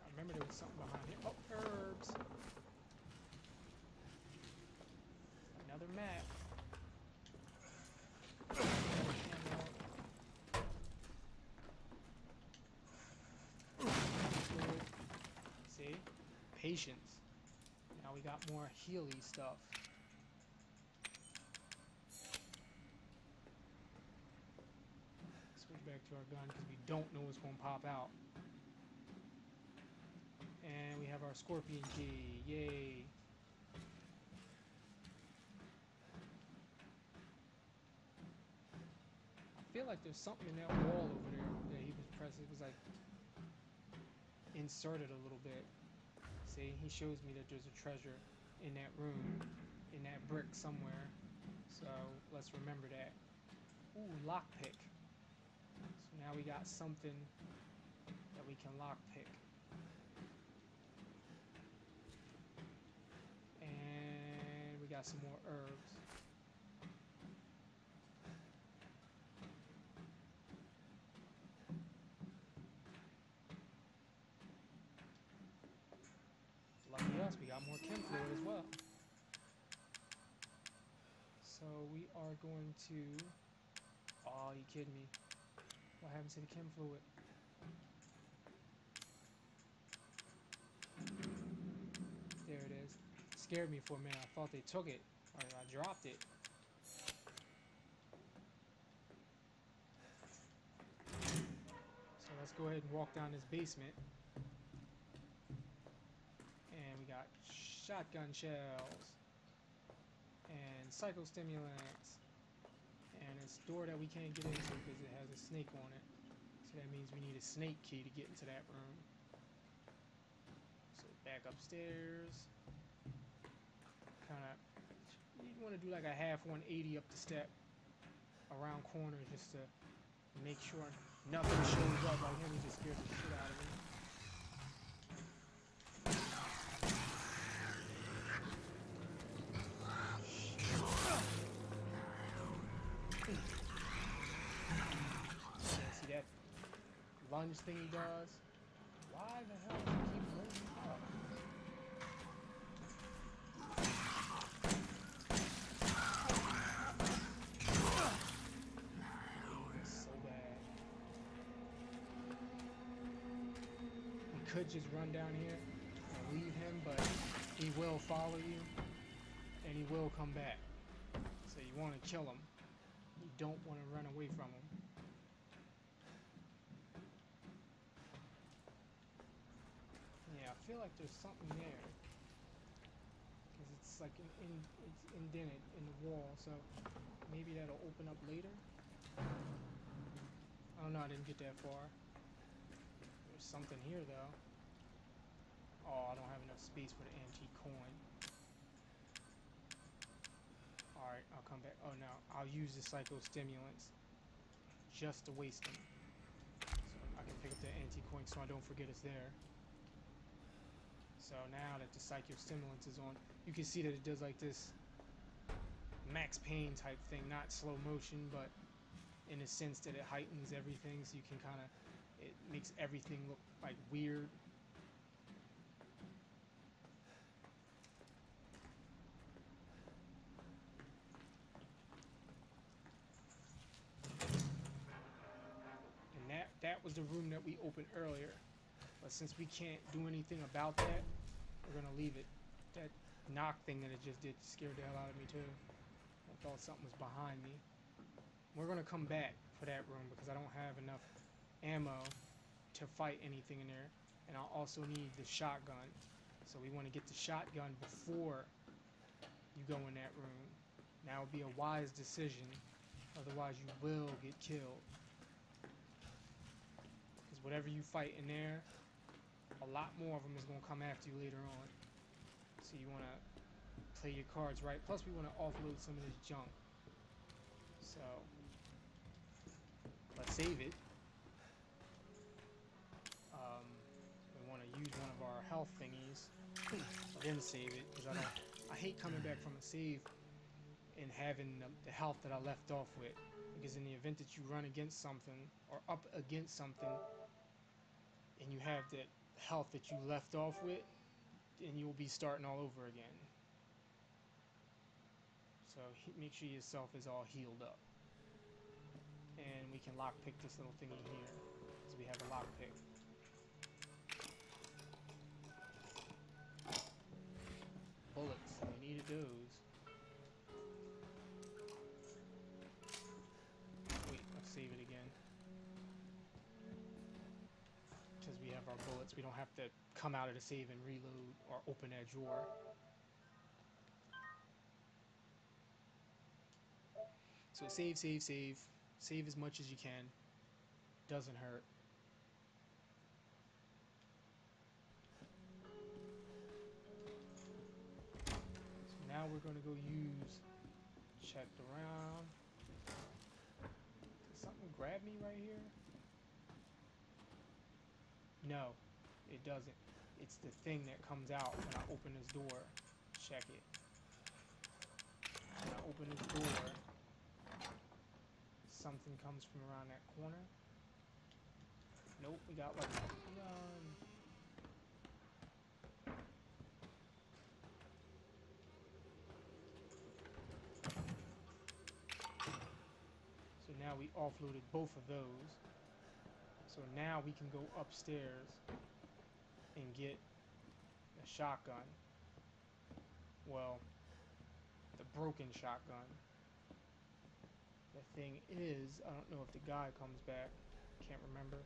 Speaker 1: I remember there was something behind here. Oh, herbs. Another map. Patience. Now we got more Healy stuff. Switch back to our gun because we don't know what's going to pop out. And we have our scorpion key. Yay. I feel like there's something in that wall over there that he was pressing. It was like inserted a little bit. See, he shows me that there's a treasure in that room, in that brick somewhere. So let's remember that. Ooh, lockpick. So now we got something that we can lockpick. And we got some more herbs. Are going to... Oh, you kidding me? What happens to the chem fluid? There it is. Scared me for a minute. I thought they took it. Or I dropped it. So let's go ahead and walk down this basement. And we got shotgun shells. And psychostimulants. And it's a door that we can't get into because it has a snake on it. So that means we need a snake key to get into that room. So back upstairs. Kind of, you want to do like a half 180 up the step, around corners just to make sure nothing shows up. Like him, he just scares the shit out of me. Yeah, see that lunge thing he does? Why the hell does he keep loading up? Could just run down here and leave him, but he will follow you and he will come back. So you want to kill him. You don't want to run away from him. Yeah, I feel like there's something there. Because it's like in, in, it's indented in the wall, so maybe that'll open up later. I don't know, I didn't get that far. There's something here though. Oh, I don't have enough space for the antique coin. Alright, I'll come back. Oh no, I'll use the psychostimulants just to waste them. So I can pick up the antique coin so I don't forget it's there. So now that the psychostimulants is on, you can see that it does like this Max Payne type thing, not slow motion, but in a sense that it heightens everything so you can kind of, it makes everything look like weird. And that, that was the room that we opened earlier. But since we can't do anything about that, we're gonna leave it. That knock thing that it just did scared the hell out of me too. I thought something was behind me. We're gonna come back for that room because I don't have enough ammo to fight anything in there. And I'll also need the shotgun. So we want to get the shotgun before you go in that room. Now would be a wise decision. Otherwise you will get killed. Because whatever you fight in there, a lot more of them is going to come after you later on. So you want to play your cards right. Plus we want to offload some of this junk. So let's save it. Um, we want to use one of our health thingies, then save it because I don't. I hate coming back from a save and having the, the health that I left off with. Because in the event that you run against something or up against something, and you have that health that you left off with, and you'll be starting all over again. So make sure yourself is all healed up. And we can lockpick this little thingy here. So we have a lockpick. Bullets. We needed those. We don't have to come out of the save and reload or open that drawer. So save, save, save. Save as much as you can. Doesn't hurt. So now we're going to go use checked around. Did something grab me right here? No, it doesn't. It's the thing that comes out when I open this door. Check it. When I open this door, something comes from around that corner. Nope, we got like um, So now we offloaded both of those. So now we can go upstairs and get a shotgun. Well, the broken shotgun. The thing is, I don't know if the guy comes back. Can't remember.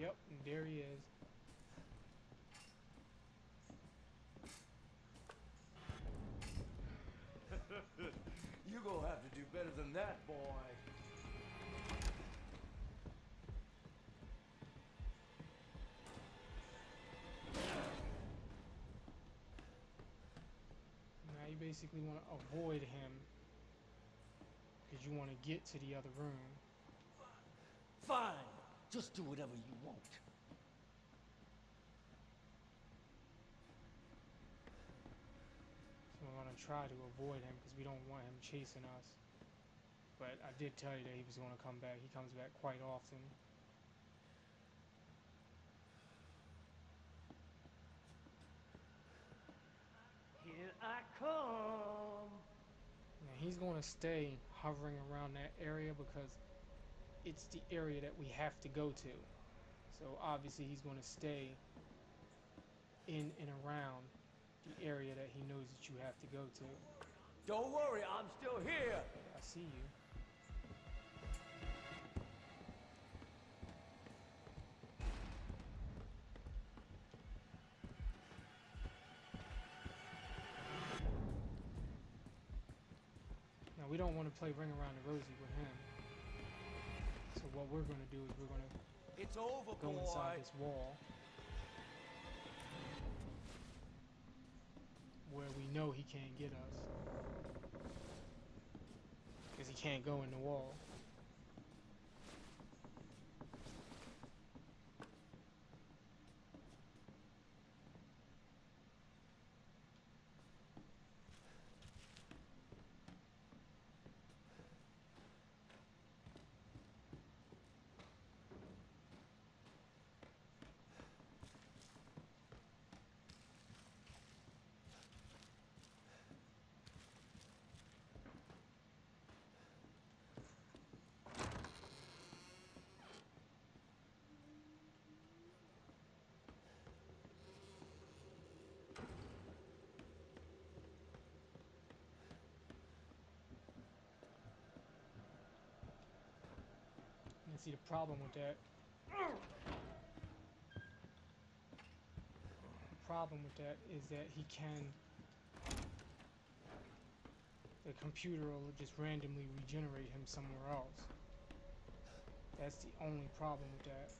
Speaker 1: Yep, and there he is.
Speaker 10: you gonna have to do better than that, boy.
Speaker 1: Now you basically want to avoid him because you want to get to the other room.
Speaker 10: Fine. Just do whatever you want.
Speaker 1: So we're going to try to avoid him because we don't want him chasing us. But I did tell you that he was going to come back. He comes back quite often.
Speaker 10: Here I come.
Speaker 1: Now he's going to stay hovering around that area because it's the area that we have to go to. So obviously he's going to stay in and around the area that he knows that you have to go to.
Speaker 10: Don't worry, I'm still here.
Speaker 1: I see you. Now we don't want to play ring around the rosy with him. So what we're going to do is we're going to
Speaker 10: It's over,
Speaker 1: go
Speaker 10: boy.
Speaker 1: inside this wall where we know he can't get us because he can't go in the wall. See the problem with that. The problem with that is that he can. The computer will just randomly regenerate him somewhere else. That's the only problem with that.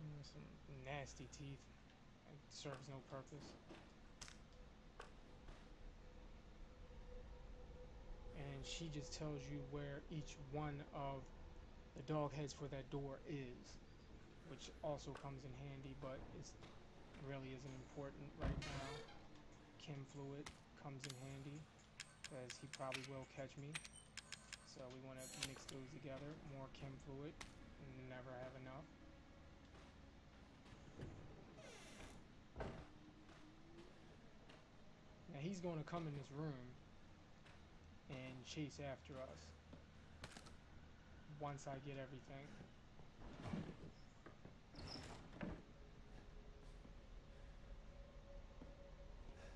Speaker 1: Mm, Some nasty teeth. It serves no purpose. And she just tells you where each one of the dog heads for that door is, which also comes in handy, but it's really isn't important right now. chem fluid comes in handy because he probably will catch me. So we want to mix those together. More chem fluid. Never have enough. Now he's going to come in this room and chase after us once I get everything.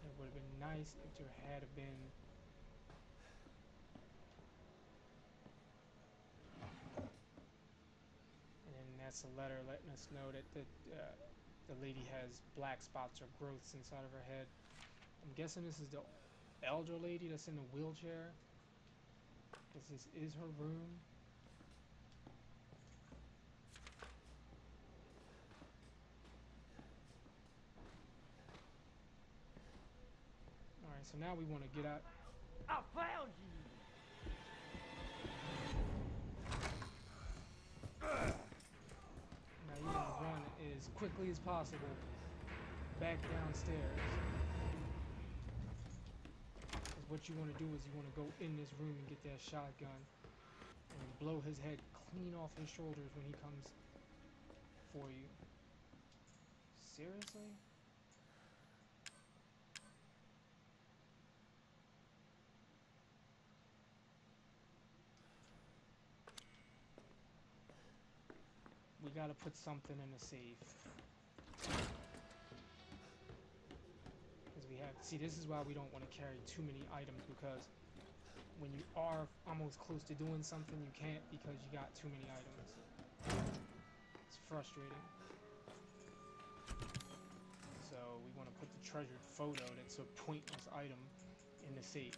Speaker 1: It would have been nice if there had been and then that's a letter letting us know that the, uh, the lady has black spots or growths inside of her head. I'm guessing this is the elder lady that's in the wheelchair. Because this is her room. Alright, so now we want to get out.
Speaker 5: I found you!
Speaker 1: Now you want to run as quickly as possible back downstairs. What you want to do is you want to go in this room and get that shotgun and blow his head clean off his shoulders when he comes for you. Seriously? We gotta put something in the safe. Have, see this is why we don't want to carry too many items because when you are almost close to doing something you can't because you got too many items. It's frustrating. So we want to put the treasured photo that's a pointless item in the safe.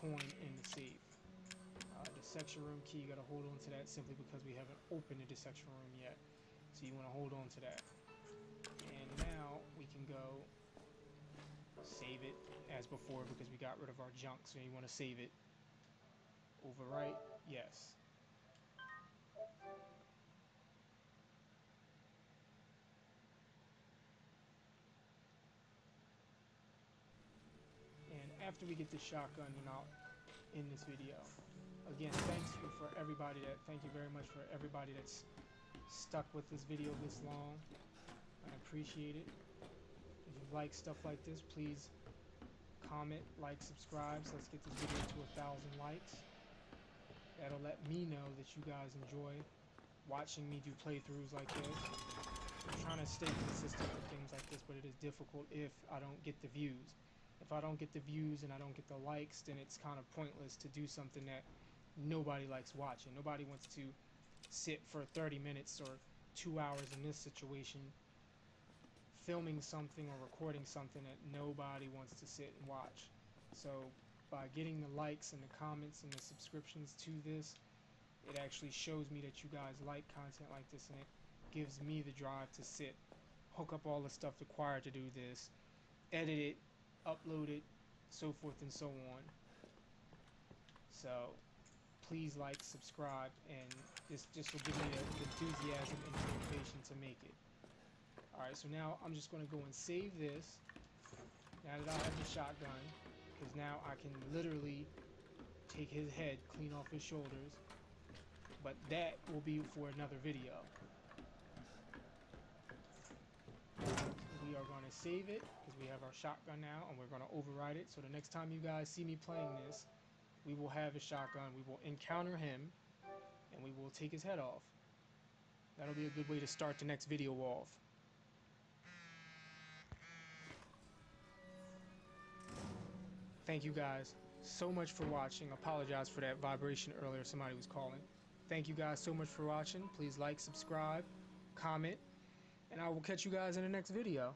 Speaker 1: Coin in the safe. Uh, the section room key, you gotta hold on to that simply because we haven't opened the section room yet. So you wanna hold on to that. And now we can go save it as before because we got rid of our junk. So you wanna save it. Overwrite, yes. And after we get the shotgun out in this video, again, thanks you for everybody that, thank you very much for everybody that's stuck with this video this long. I appreciate it. If you like stuff like this, please comment, like, subscribe. So let's get this video to a thousand likes. That'll let me know that you guys enjoy watching me do playthroughs like this. I'm trying to stay consistent with things like this, but it is difficult if I don't get the views. If I don't get the views and I don't get the likes, then it's kind of pointless to do something that nobody likes watching. Nobody wants to sit for 30 minutes or two hours in this situation filming something or recording something that nobody wants to sit and watch. So by getting the likes and the comments and the subscriptions to this, it actually shows me that you guys like content like this and it gives me the drive to sit, hook up all the stuff required to do this, edit it, upload it, so forth and so on. So please like, subscribe, and this just will give me the enthusiasm and motivation to make it. Alright, so now I'm just going to go and save this, now that I have the shotgun, because now I can literally take his head clean off his shoulders, but that will be for another video. We are going to save it, because we have our shotgun now, and we're going to override it, so the next time you guys see me playing this, we will have a shotgun, we will encounter him, and we will take his head off. That'll be a good way to start the next video off. Thank you guys so much for watching. Apologize for that vibration earlier. Somebody was calling. Thank you guys so much for watching. Please like, subscribe, comment, and I will catch you guys in the next video.